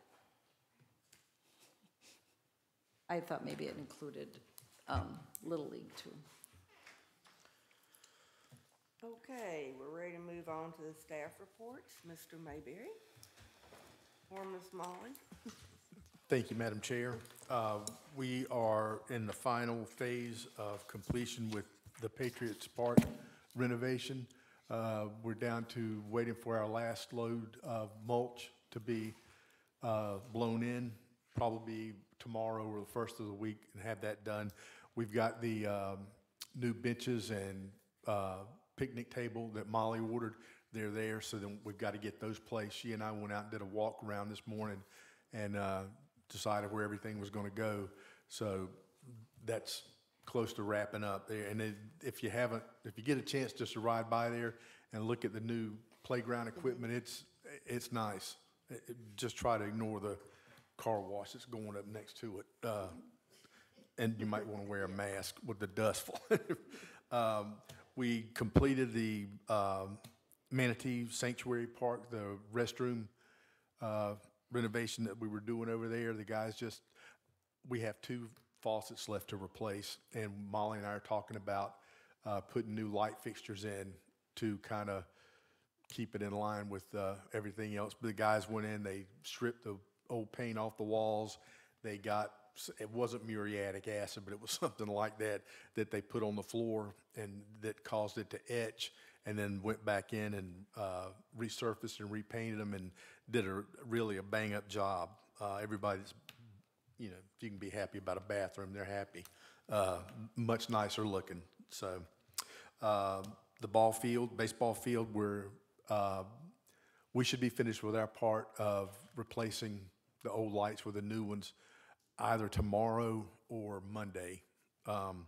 I thought maybe it included, um, Little League too. Okay, we're ready to move on to the staff reports. Mr. Mayberry? Or Ms. Molly? Thank you, Madam Chair. Uh, We are in the final phase of completion with the Patriots Park renovation. Uh, We're down to waiting for our last load of mulch to be uh, blown in, probably tomorrow or the first of the week, and have that done. We've got the um, new benches and uh, picnic table that Molly ordered. They're there, so then we've got to get those placed. She and I went out and did a walk around this morning and uh, decided where everything was going to go. So that's close to wrapping up there. And then if you haven't, if you get a chance just to ride by there and look at the new playground equipment, it's, it's nice. It- it- Just try to ignore the car wash that's going up next to it. Uh, and you might want to wear a mask with the dust flying. um, we completed the um, Manatee Sanctuary Park, the restroom uh, renovation that we were doing over there. The guys just, we have two faucets left to replace, and Molly and I are talking about uh, putting new light fixtures in to kind of keep it in line with uh, everything else. But the guys went in, they stripped the old paint off the walls. They got, it wasn't muriatic acid, but it was something like that, that they put on the floor and that caused it to etch and then went back in and uh, resurfaced and repainted them and did a, really a bang-up job. Uh, Everybody's, you know, if you can be happy about a bathroom, they're happy. Uh, Much nicer looking, so. Uh, The ball field, baseball field, we're, uh, we should be finished with our part of replacing the old lights with the new ones either tomorrow or Monday. Um,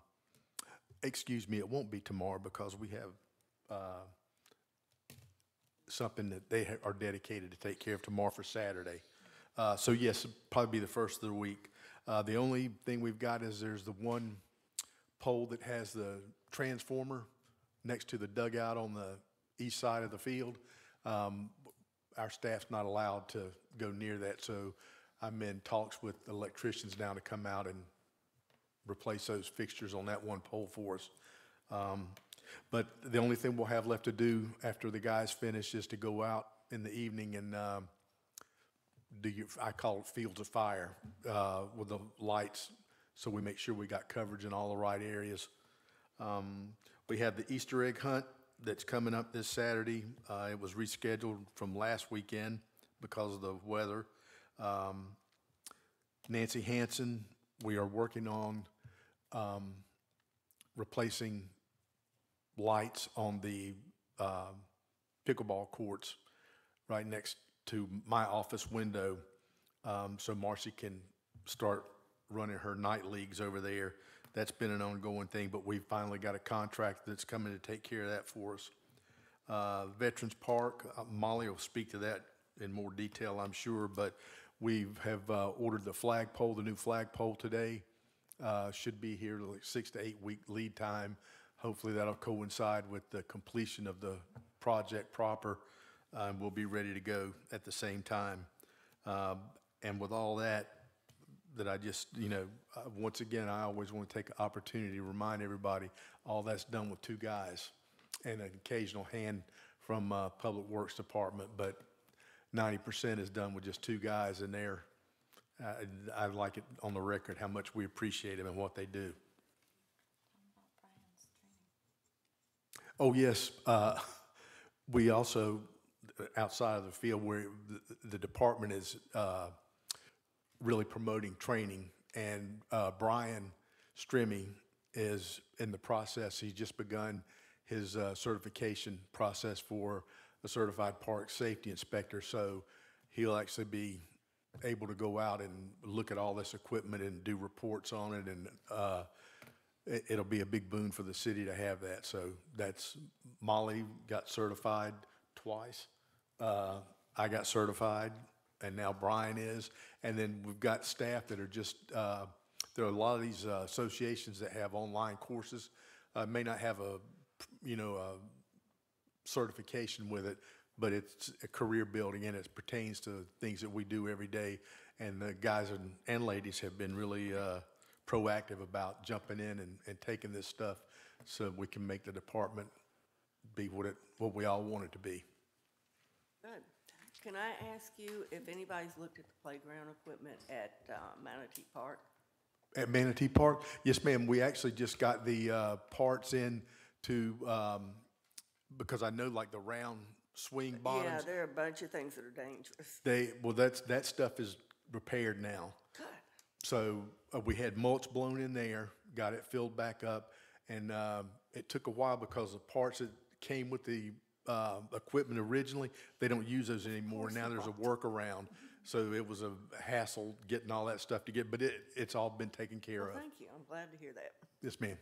Excuse me, it won't be tomorrow because we have uh, something that they ha- are dedicated to take care of tomorrow for Saturday. Uh, So yes, probably be the first of the week. Uh, The only thing we've got is there's the one pole that has the transformer next to the dugout on the east side of the field. Um, Our staff's not allowed to go near that, so I'm in talks with electricians now to come out and replace those fixtures on that one pole for us. Um, But the only thing we'll have left to do after the guys finish is to go out in the evening and um, do your, I call it fields of fire uh, with the lights, so we make sure we got coverage in all the right areas. Um, We have the Easter egg hunt that's coming up this Saturday. Uh, It was rescheduled from last weekend because of the weather. Um, Nancy Hanson, we are working on um, replacing lights on the um, pickleball courts right next to my office window, um, so Marcy can start running her night leagues over there. That's been an ongoing thing, but we've finally got a contract that's coming to take care of that for us. Uh, Veterans Park, uh, Molly will speak to that in more detail, I'm sure, but We have uh, ordered the flagpole, the new flagpole today. Uh, Should be here like six to eight week lead time. Hopefully that'll coincide with the completion of the project proper. And We'll be ready to go at the same time. Um, And with all that, that I just, you know, uh, once again, I always want to take an opportunity to remind everybody, all that's done with two guys and an occasional hand from uh, Public Works Department, but ninety percent is done with just two guys in there. Uh, I'd like it on the record how much we appreciate them and what they do. Oh, yes, uh, we also, outside of the field, where the- the department is uh, really promoting training, and uh, Brian Strimmy is in the process, he's just begun his uh, certification process for a certified park safety inspector, so he'll actually be able to go out and look at all this equipment and do reports on it, and uh, it, it'll be a big boon for the city to have that. So that's, Molly got certified twice. Uh, I got certified, and now Brian is. And then we've got staff that are just, uh, there are a lot of these uh, associations that have online courses, uh, may not have a, you know, a certification with it, but it's a career building and it pertains to things that we do every day. And the guys and, and ladies have been really uh, proactive about jumping in and, and taking this stuff so we can make the department be what it, what we all want it to be. Good. Can I ask you if anybody's looked at the playground equipment at uh, Manatee Park? At Manatee Park? Yes, ma'am. We actually just got the uh, parts in to, um, because I know like the round swing bottoms. Yeah, there are a bunch of things that are dangerous. they, well, that's, that stuff is repaired now. Good. So uh, we had mulch blown in there, got it filled back up, and um, it took a while because the parts that came with the uh, equipment originally, they don't use those anymore. Now there's a workaround. So it was a hassle getting all that stuff together, but it, it's all been taken care Well, of. thank you. I'm glad to hear that. Yes, ma'am.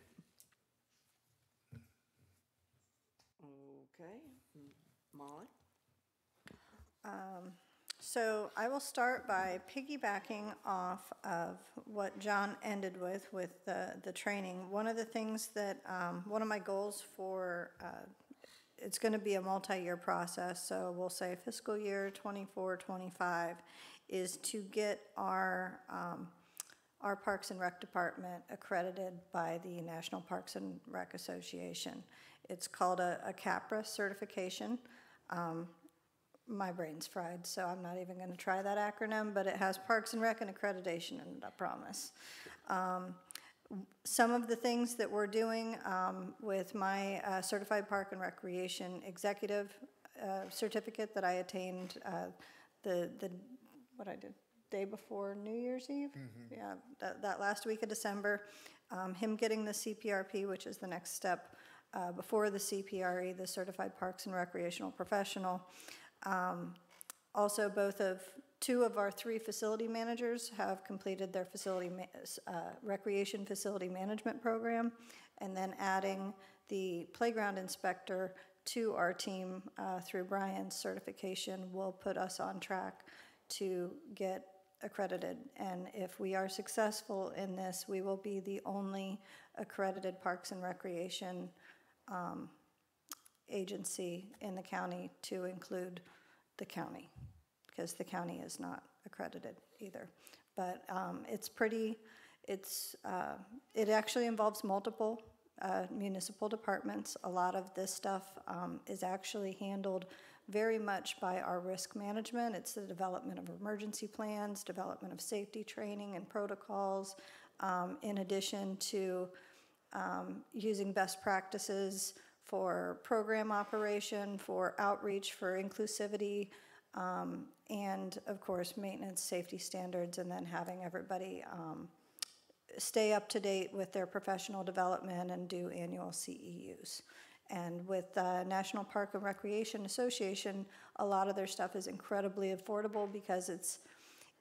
Okay. Molly? So I will start by piggybacking off of what John ended with, with the, the training. One of the things that, um, one of my goals for, uh, it's gonna be a multi-year process, so we'll say fiscal year 24, 25, is to get our, um, our Parks and Rec Department accredited by the National Parks and Rec Association. It's called a, a CAPRA certification my brain's fried, so I'm not even gonna try that acronym, but it has Parks and Rec and accreditation in it, I promise. Um, Some of the things that we're doing um, with my uh, Certified Park and Recreation Executive uh, Certificate that I attained uh, the, the, what I did, day before New Year's Eve? Yeah, that, that last week of December. Um, Him getting the CPRP, which is the next step uh, before the CPRE, the Certified Parks and Recreational Professional. Um, Also, both of, two of our three facility managers have completed their facility, uh, recreation facility management program, and then adding the playground inspector to our team uh, through Brian's certification will put us on track to get accredited. And if we are successful in this, we will be the only accredited Parks and Recreation agency in the county to include the county, because the county is not accredited either. But um, it's pretty, it's, uh, it actually involves multiple uh, municipal departments. A lot of this stuff um, is actually handled very much by our risk management. It's the development of emergency plans, development of safety training and protocols, um, in addition to um, using best practices for program operation, for outreach, for inclusivity, um, and of course, maintenance, safety standards, and then having everybody um, stay up to date with their professional development and do annual CEUs. And with uh, National Park and Recreation Association, a lot of their stuff is incredibly affordable because it's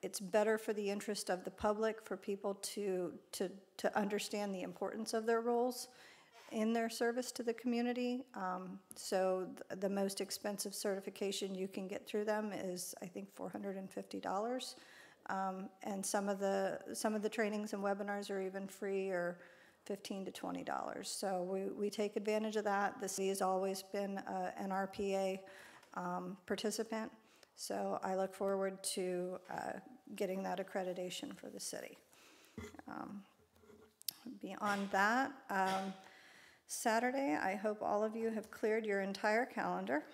it's better for the interest of the public for people to to to understand the importance of their roles in their service to the community. Um, so th- the most expensive certification you can get through them is, I think, four hundred and fifty dollars. Um, And some of the, some of the trainings and webinars are even free or 15 to $20. So we, we take advantage of that. The city has always been uh, an RPA um, participant, so I look forward to uh, getting that accreditation for the city. Um, Beyond that, um, Saturday, I hope all of you have cleared your entire calendar.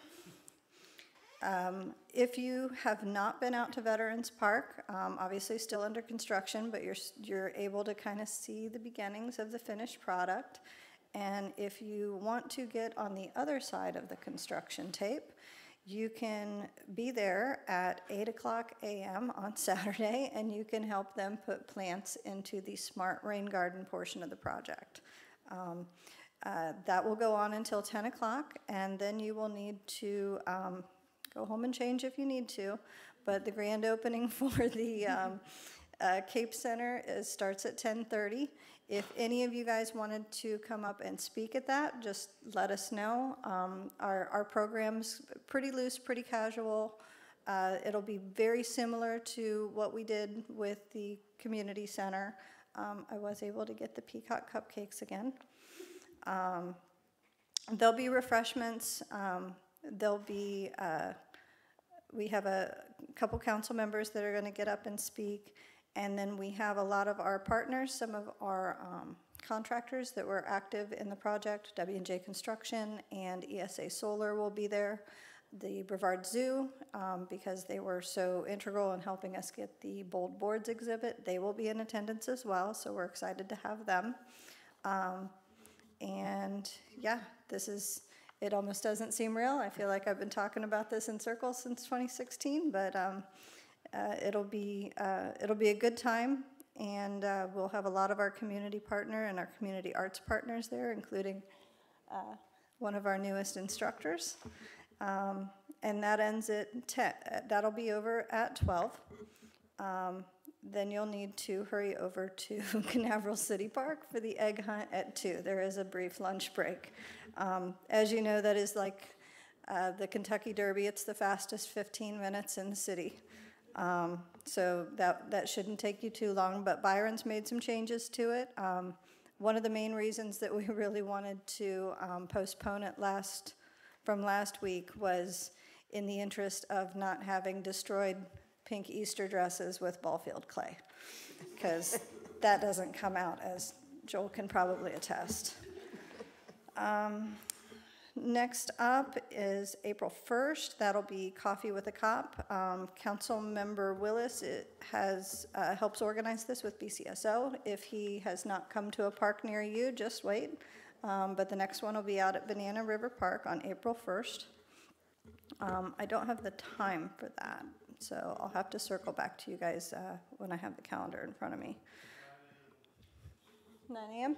Um, If you have not been out to Veterans Park, um, obviously still under construction, but you're, you're able to kind of see the beginnings of the finished product. And if you want to get on the other side of the construction tape, you can be there at 8 o'clock AM on Saturday, and you can help them put plants into the smart rain garden portion of the project. Um, uh, That will go on until 10 o'clock, and then you will need to um, go home and change if you need to. But the grand opening for the um, uh, Cape Center is, starts at 10:30. If any of you guys wanted to come up and speak at that, just let us know. Um, Our, our program's pretty loose, pretty casual. Uh, It'll be very similar to what we did with the community center. Um, I was able to get the peacock cupcakes again. Um, There'll be refreshments, um, there'll be, uh, we have a couple council members that are gonna get up and speak. And then we have a lot of our partners, some of our um, contractors that were active in the project, W and J Construction and ESA Solar will be there. The Brevard Zoo, um, because they were so integral in helping us get the Bold Boards exhibit, they will be in attendance as well, so we're excited to have them. Um, and yeah, this is, it almost doesn't seem real. I feel like I've been talking about this in circles since 2016, but um, uh, it'll be, uh, it'll be a good time. And uh, we'll have a lot of our community partner and our community arts partners there, including uh, one of our newest instructors. Um, And that ends at 10, uh, that'll be over at 12 um, then you'll need to hurry over to Canaveral City Park for the egg hunt at two. There is a brief lunch break. Um, As you know, that is like uh, the Kentucky Derby, it's the fastest 15 minutes in the city. Um, So that, that shouldn't take you too long, but Byron's made some changes to it. Um, One of the main reasons that we really wanted to um, postpone it last, from last week was in the interest of not having destroyed pink Easter dresses with ball field clay, because that doesn't come out, as Joel can probably attest. Um, Next up is April 1st. That'll be Coffee with a Cop. Um, Councilmember Willis it has, uh, helps organize this with BCSO. If he has not come to a park near you, just wait. Um, But the next one will be out at Banana River Park on April 1st. Um, I don't have the time for that, so I'll have to circle back to you guys uh, when I have the calendar in front of me. 9 AM?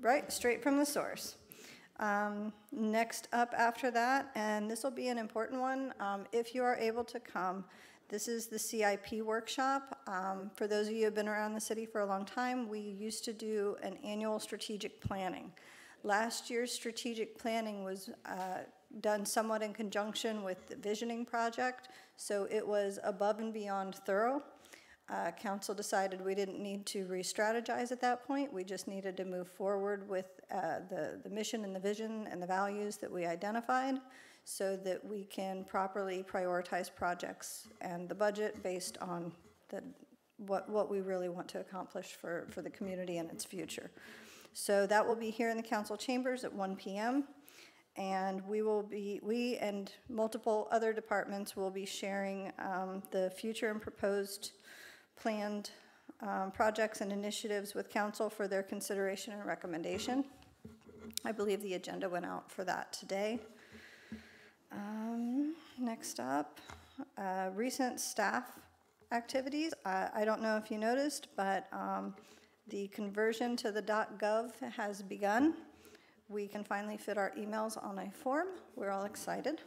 Right, straight from the source. Um, Next up after that, and this will be an important one, um, if you are able to come, this is the CIP workshop. Um, For those of you who have been around the city for a long time, we used to do an annual strategic planning. Last year's strategic planning was uh, done somewhat in conjunction with the visioning project, so it was above and beyond thorough. Uh, Council decided we didn't need to re-strategize at that point. We just needed to move forward with uh, the, the mission and the vision and the values that we identified so that we can properly prioritize projects and the budget based on the, what, what we really want to accomplish for, for the community and its future. So that will be here in the council chambers at 1 PM. And we will be, we and multiple other departments will be sharing um, the future and proposed planned um, projects and initiatives with council for their consideration and recommendation. I believe the agenda went out for that today. Um, Next up, uh, recent staff activities. I I don't know if you noticed, but um, the conversion to the .gov has begun. We can finally fit our emails on a form. We're all excited.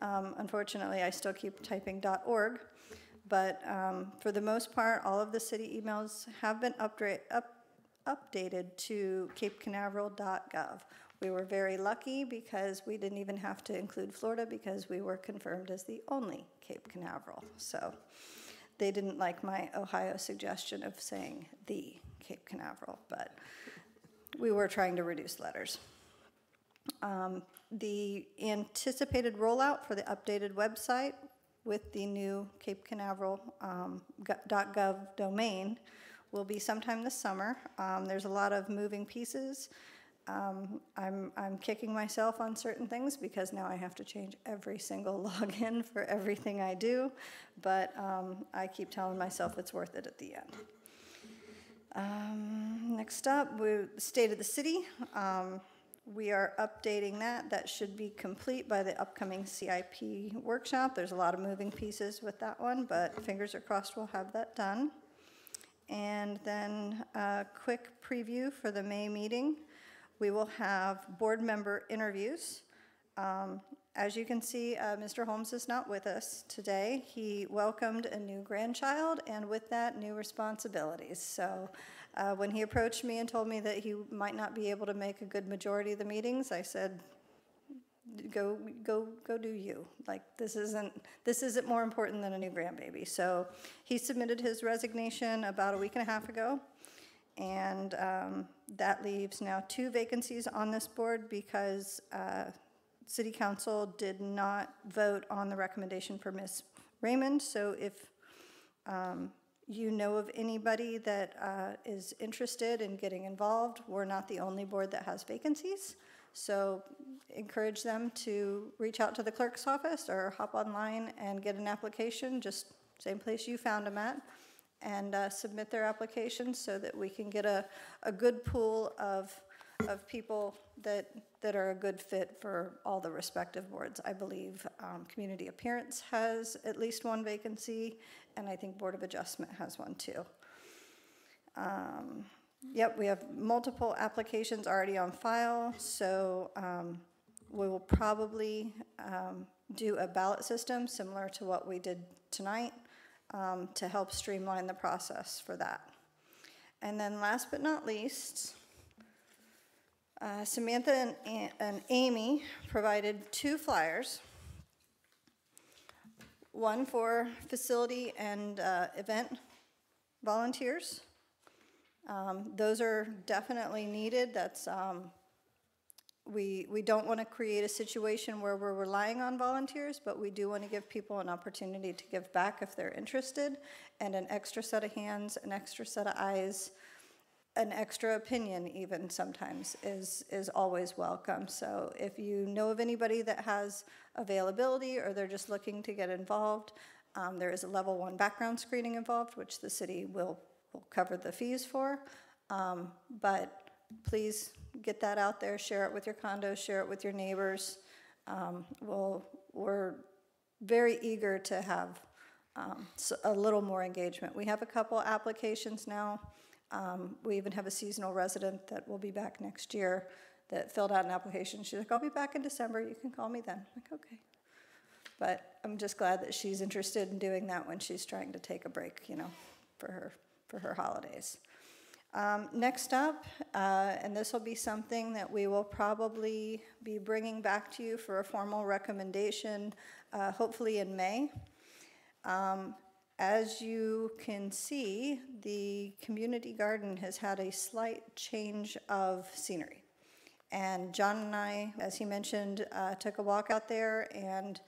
Um, Unfortunately, I still keep typing .org, but um, for the most part, all of the city emails have been up- updated to capecanaveral.gov. We were very lucky because we didn't even have to include Florida because we were confirmed as the only Cape Canaveral. So they didn't like my Ohio suggestion of saying the Cape Canaveral, but we were trying to reduce letters. Um, The anticipated rollout for the updated website with the new Cape Canaveral um, .gov domain will be sometime this summer. Um, There's a lot of moving pieces. Um, I'm, I'm kicking myself on certain things because now I have to change every single login for everything I do, but um, I keep telling myself it's worth it at the end. Um, Next up, we, State of the City. Um, We are updating that. That should be complete by the upcoming CIP workshop. There's a lot of moving pieces with that one, but fingers are crossed we'll have that done. And then a quick preview for the May meeting. We will have board member interviews. Um, As you can see, uh, Mr. Holmes is not with us today. He welcomed a new grandchild and with that, new responsibilities. So uh, when he approached me and told me that he might not be able to make a good majority of the meetings, I said, go, go, go do you. Like, this isn't, this isn't more important than a new grandbaby. So he submitted his resignation about a week and a half ago. And um, that leaves now two vacancies on this board because uh, city council did not vote on the recommendation for Ms. Raymond. So if um, you know of anybody that uh, is interested in getting involved, we're not the only board that has vacancies. So encourage them to reach out to the clerk's office or hop online and get an application, just same place you found them at, and uh, submit their applications so that we can get a, a good pool of, of people that, that are a good fit for all the respective boards. I believe um, Community Appearance has at least one vacancy, and I think Board of Adjustment has one too. Um, Yep, we have multiple applications already on file, so um, we will probably um, do a ballot system similar to what we did tonight um, to help streamline the process for that. And then last but not least, uh, Samantha and and Amy provided two flyers. One for facility and uh, event volunteers. Um, Those are definitely needed. That's, um, we, we don't want to create a situation where we're relying on volunteers, but we do want to give people an opportunity to give back if they're interested, and an extra set of hands, an extra set of eyes, an extra opinion even sometimes is, is always welcome. So if you know of anybody that has availability or they're just looking to get involved, um, there is a level one background screening involved, which the city will, will cover the fees for. Um, but please get that out there, share it with your condos, share it with your neighbors. Um, we'll, we're very eager to have um, a little more engagement. We have a couple applications now. Um, We even have a seasonal resident that will be back next year that filled out an application. She's like, I'll be back in December, you can call me then. I'm like, okay. But I'm just glad that she's interested in doing that when she's trying to take a break, you know, for her, for her holidays. Um, Next up, uh, and this will be something that we will probably be bringing back to you for a formal recommendation, uh, hopefully in May. Um, As you can see, the community garden has had a slight change of scenery. And John and I, as he mentioned, uh, took a walk out there and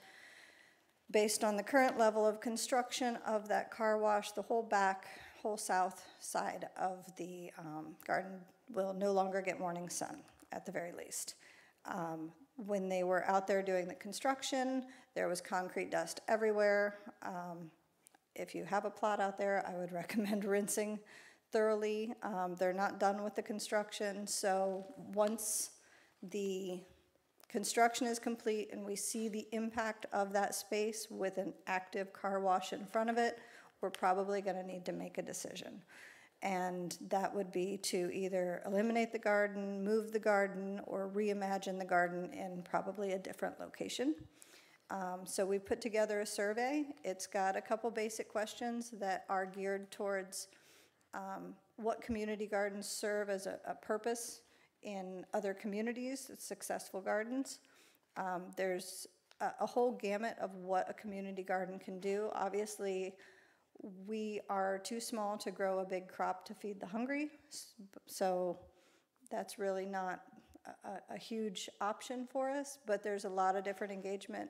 based on the current level of construction of that car wash, the whole back, whole south side of the um, garden will no longer get morning sun, at the very least. Um, When they were out there doing the construction, there was concrete dust everywhere. Um, If you have a plot out there, I would recommend rinsing thoroughly. Um, They're not done with the construction, so once the construction is complete and we see the impact of that space with an active car wash in front of it, we're probably gonna need to make a decision. And that would be to either eliminate the garden, move the garden, or reimagine the garden in probably a different location. Um, So we put together a survey. It's got a couple basic questions that are geared towards um, what community gardens serve as a, a purpose in other communities, successful gardens. Um, there's a, a whole gamut of what a community garden can do. Obviously, we are too small to grow a big crop to feed the hungry, so that's really not a, a, a huge option for us, but there's a lot of different engagement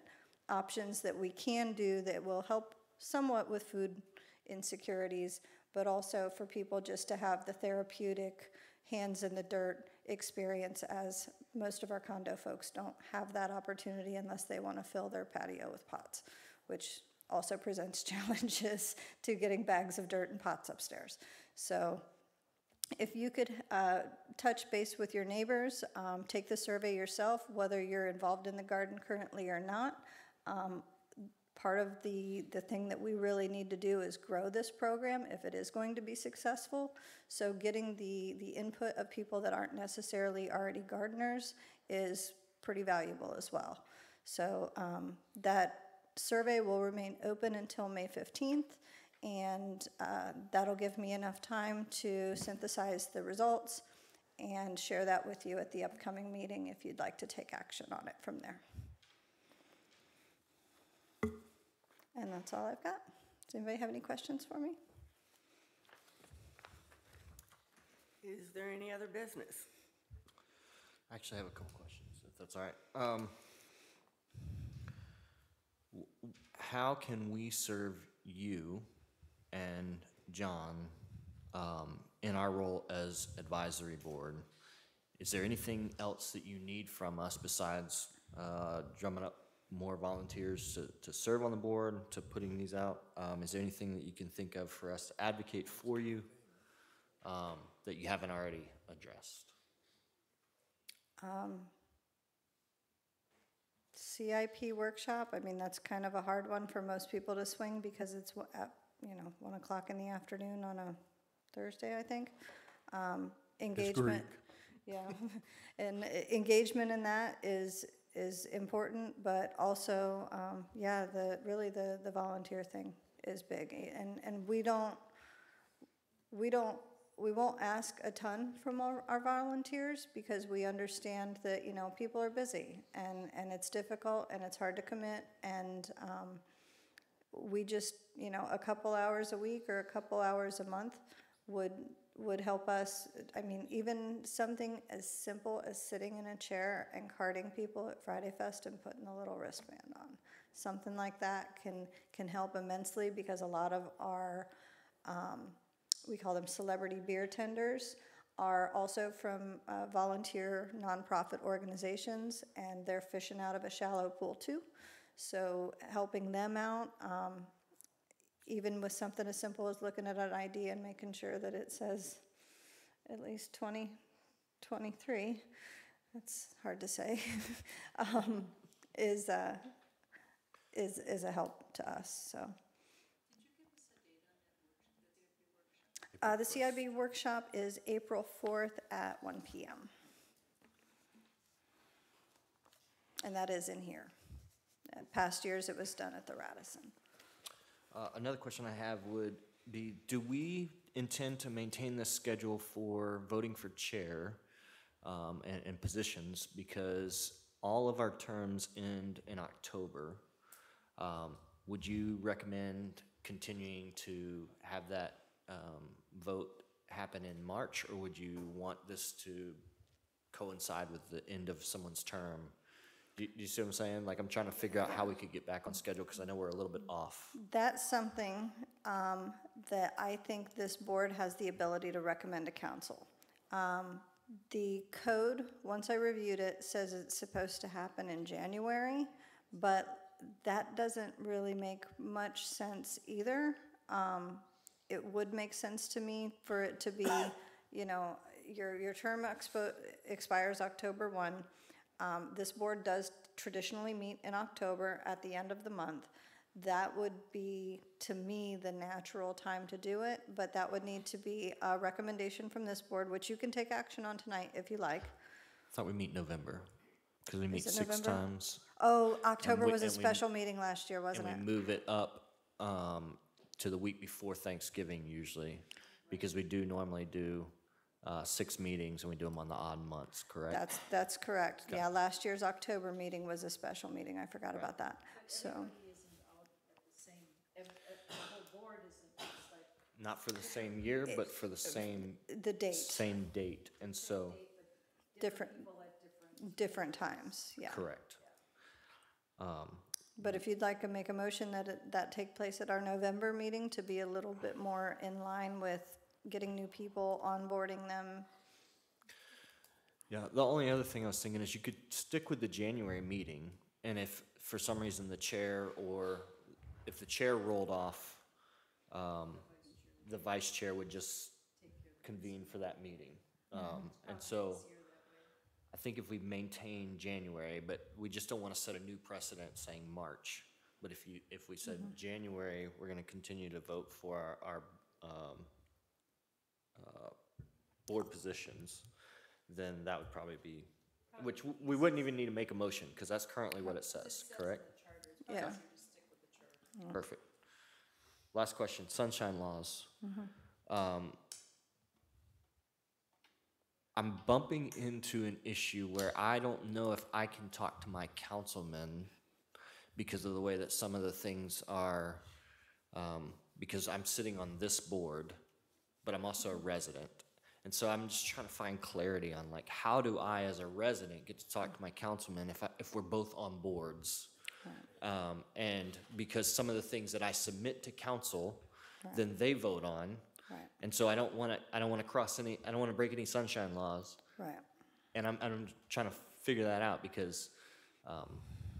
options that we can do that will help somewhat with food insecurities, but also for people just to have the therapeutic hands in the dirt experience as most of our condo folks don't have that opportunity unless they want to fill their patio with pots, which also presents challenges to getting bags of dirt and pots upstairs. So if you could uh, touch base with your neighbors, um, take the survey yourself, whether you're involved in the garden currently or not. Um, Part of the, the thing that we really need to do is grow this program if it is going to be successful. So getting the, the input of people that aren't necessarily already gardeners is pretty valuable as well. So um, that survey will remain open until May 15th, and uh, that'll give me enough time to synthesize the results and share that with you at the upcoming meeting if you'd like to take action on it from there. And that's all I've got. Does anybody have any questions for me? Is there any other business? I actually have a couple questions, if that's all right. Um, w- w- How can we serve you and John um, in our role as advisory board? Is there anything else that you need from us besides uh, drumming up more volunteers to, to serve on the board, to putting these out? Um, Is there anything that you can think of for us to advocate for you um, that you haven't already addressed? CIP workshop, I mean, that's kind of a hard one for most people to swing because it's, at, you know, one o'clock in the afternoon on a Thursday, I think. Um, Engagement, yeah, and e- engagement in that is, is important, but also, um, yeah, the, really the, the volunteer thing is big. And, and we don't, we don't, we won't ask a ton from our, our volunteers because we understand that, you know, people are busy and, and it's difficult and it's hard to commit and, um, we just, you know, a couple hours a week or a couple hours a month would, would help us. I mean, even something as simple as sitting in a chair and carding people at Friday Fest and putting a little wristband on. Something like that can, can help immensely because a lot of our, um, we call them celebrity beer tenders, are also from uh, volunteer nonprofit organizations, and they're fishing out of a shallow pool too. So helping them out, um, even with something as simple as looking at an ID and making sure that it says at least 2023, that's hard to say, um, is, uh, is, is a help to us, so. Uh, the CIP workshop is April 4th at 1 PM. And that is in here. Past years, it was done at the Radisson. Uh, Another question I have would be, do we intend to maintain this schedule for voting for chair um, and, and positions? Because all of our terms end in October. Um, Would you recommend continuing to have that um, vote happen in March? Or would you want this to coincide with the end of someone's term? Do you- do you see what I'm saying? Like, I'm trying to figure out how we could get back on schedule, because I know we're a little bit off. That's something um, that I think this board has the ability to recommend to council. Um, The code, once I reviewed it, says it's supposed to happen in January, but that doesn't really make much sense either. Um, It would make sense to me for it to be, you know, your, your term expo- expires October 1. Um, This board does traditionally meet in October at the end of the month. That would be, to me, the natural time to do it, but that would need to be a recommendation from this board, which you can take action on tonight if you like. I Thought we meet November, because we meet it six November? times. Oh, October we- was a and we- special meeting last year, wasn't And it? we move it up um, to the week before Thanksgiving usually, because we do normally do uh, six meetings and we do them on the odd months, correct? That's, that's correct. Yeah, last year's October meeting was a special meeting. I forgot about that. So, isn't out at the same, ev- ev- the whole board isn't not for the same year, but for the same, The date, same date, and so, different, different times, yeah. correct. Um, But if you'd like to make a motion that it, that take place at our November meeting to be a little bit more in line with getting new people, onboarding them, Yeah, the only other thing I was thinking is you could stick with the January meeting, and if for some reason the chair or if the chair rolled off, um, the vice chair would just convene for that meeting. Um, and so I think if we maintain January, but we just don't want to set a new precedent saying March. But if you, if we said January, we're going to continue to vote for our, our, um, uh, board positions, then that would probably be, which w- we wouldn't even need to make a motion, because that's currently what it says, correct? yeah. Perfect. Last question, sunshine laws. Um, I'm bumping into an issue where I don't know if I can talk to my councilmen because of the way that some of the things are, um, because I'm sitting on this board, but I'm also a resident. And so I'm just trying to find clarity on like, how do I, as a resident, get to talk to my councilman if I, if we're both on boards? Um, and because some of the things that I submit to council, then they vote on. Right. And so I don't wanna, I don't wanna cross any, I don't wanna break any sunshine laws. Right, And I'm, I'm trying to figure that out because, um,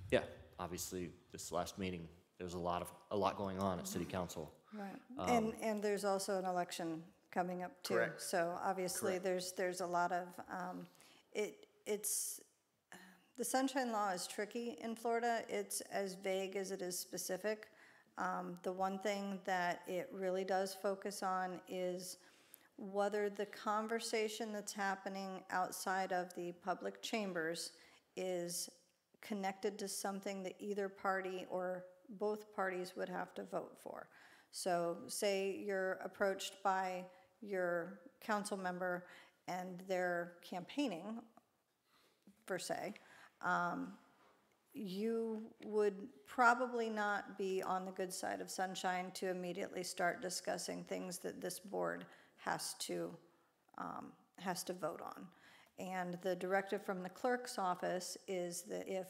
yeah, obviously, this last meeting, there was a lot of, a lot going on at city council. right. And, and there's also an election coming up too. Correct. So obviously, Correct. there's, there's a lot of, um, it, it's, the sunshine law is tricky in Florida. It's as vague as it is specific. Um, the one thing that it really does focus on is whether the conversation that's happening outside of the public chambers is connected to something that either party or both parties would have to vote for. So say you're approached by your council member and they're campaigning, per se, um, you would probably not be on the good side of sunshine to immediately start discussing things that this board has to, um, has to vote on. And the directive from the clerk's office is that if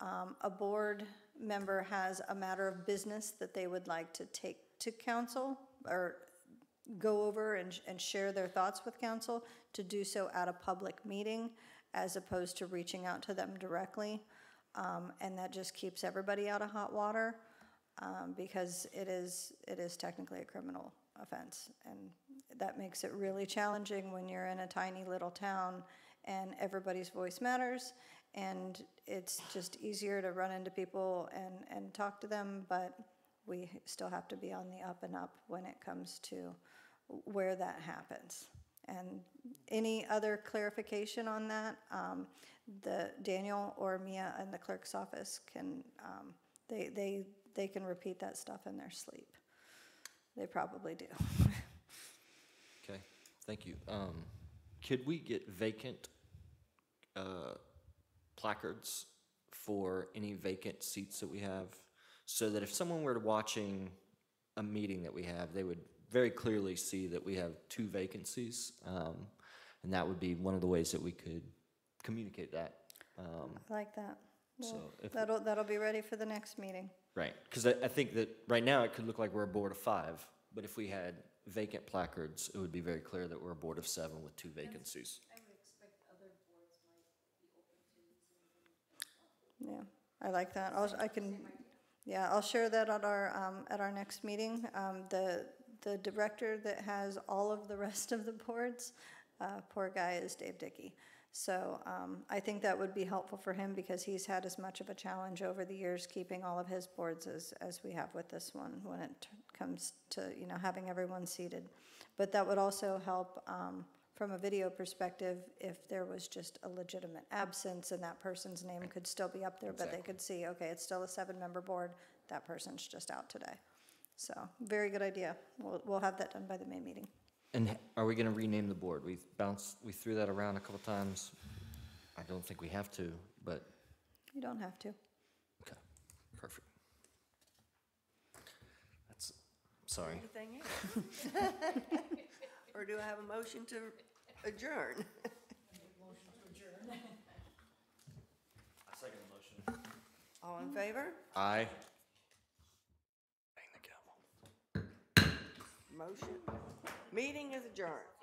um, a board member has a matter of business that they would like to take to council or go over and, and share their thoughts with council, to do so at a public meeting as opposed to reaching out to them directly. Um, and that just keeps everybody out of hot water, um, because it is, it is technically a criminal offense. And that makes it really challenging when you're in a tiny little town and everybody's voice matters. And it's just easier to run into people and, and talk to them, but we still have to be on the up and up when it comes to where that happens. And any other clarification on that, um, the Daniel or Mia in the clerk's office can, um, they, they, they can repeat that stuff in their sleep. They probably do. Okay, thank you. Um, could we get vacant, uh, placards for any vacant seats that we have? So that if someone were watching a meeting that we have, they would very clearly see that we have two vacancies. Um, and that would be one of the ways that we could communicate that. Um, I like that. So Well, if- That'll, that'll be ready for the next meeting. Right, because I, I think that right now it could look like we're a board of five, but if we had vacant placards, it would be very clear that we're a board of seven with two vacancies. Yeah, I like that. I'll, I can, yeah, I'll share that at our, um, at our next meeting. Um, the, the director that has all of the rest of the boards, uh, poor guy is Dave Dickey. So, um, I think that would be helpful for him because he's had as much of a challenge over the years keeping all of his boards as, as we have with this one when it t- comes to, you know, having everyone seated. But that would also help, um, from a video perspective, if there was just a legitimate absence and that person's name could still be up there, but they could see, okay, it's still a seven-member board, that person's just out today. So, very good idea. We'll, we'll have that done by the May meeting. And are we gonna rename the board? We bounced, we threw that around a couple times. I don't think we have to, but, You don't have to. okay, perfect. That's Sorry. anything else? Or do I have a motion to adjourn? motion to adjourn? I second the motion. All in favor? Aye. Bang the gavel. Motion. Meeting is adjourned.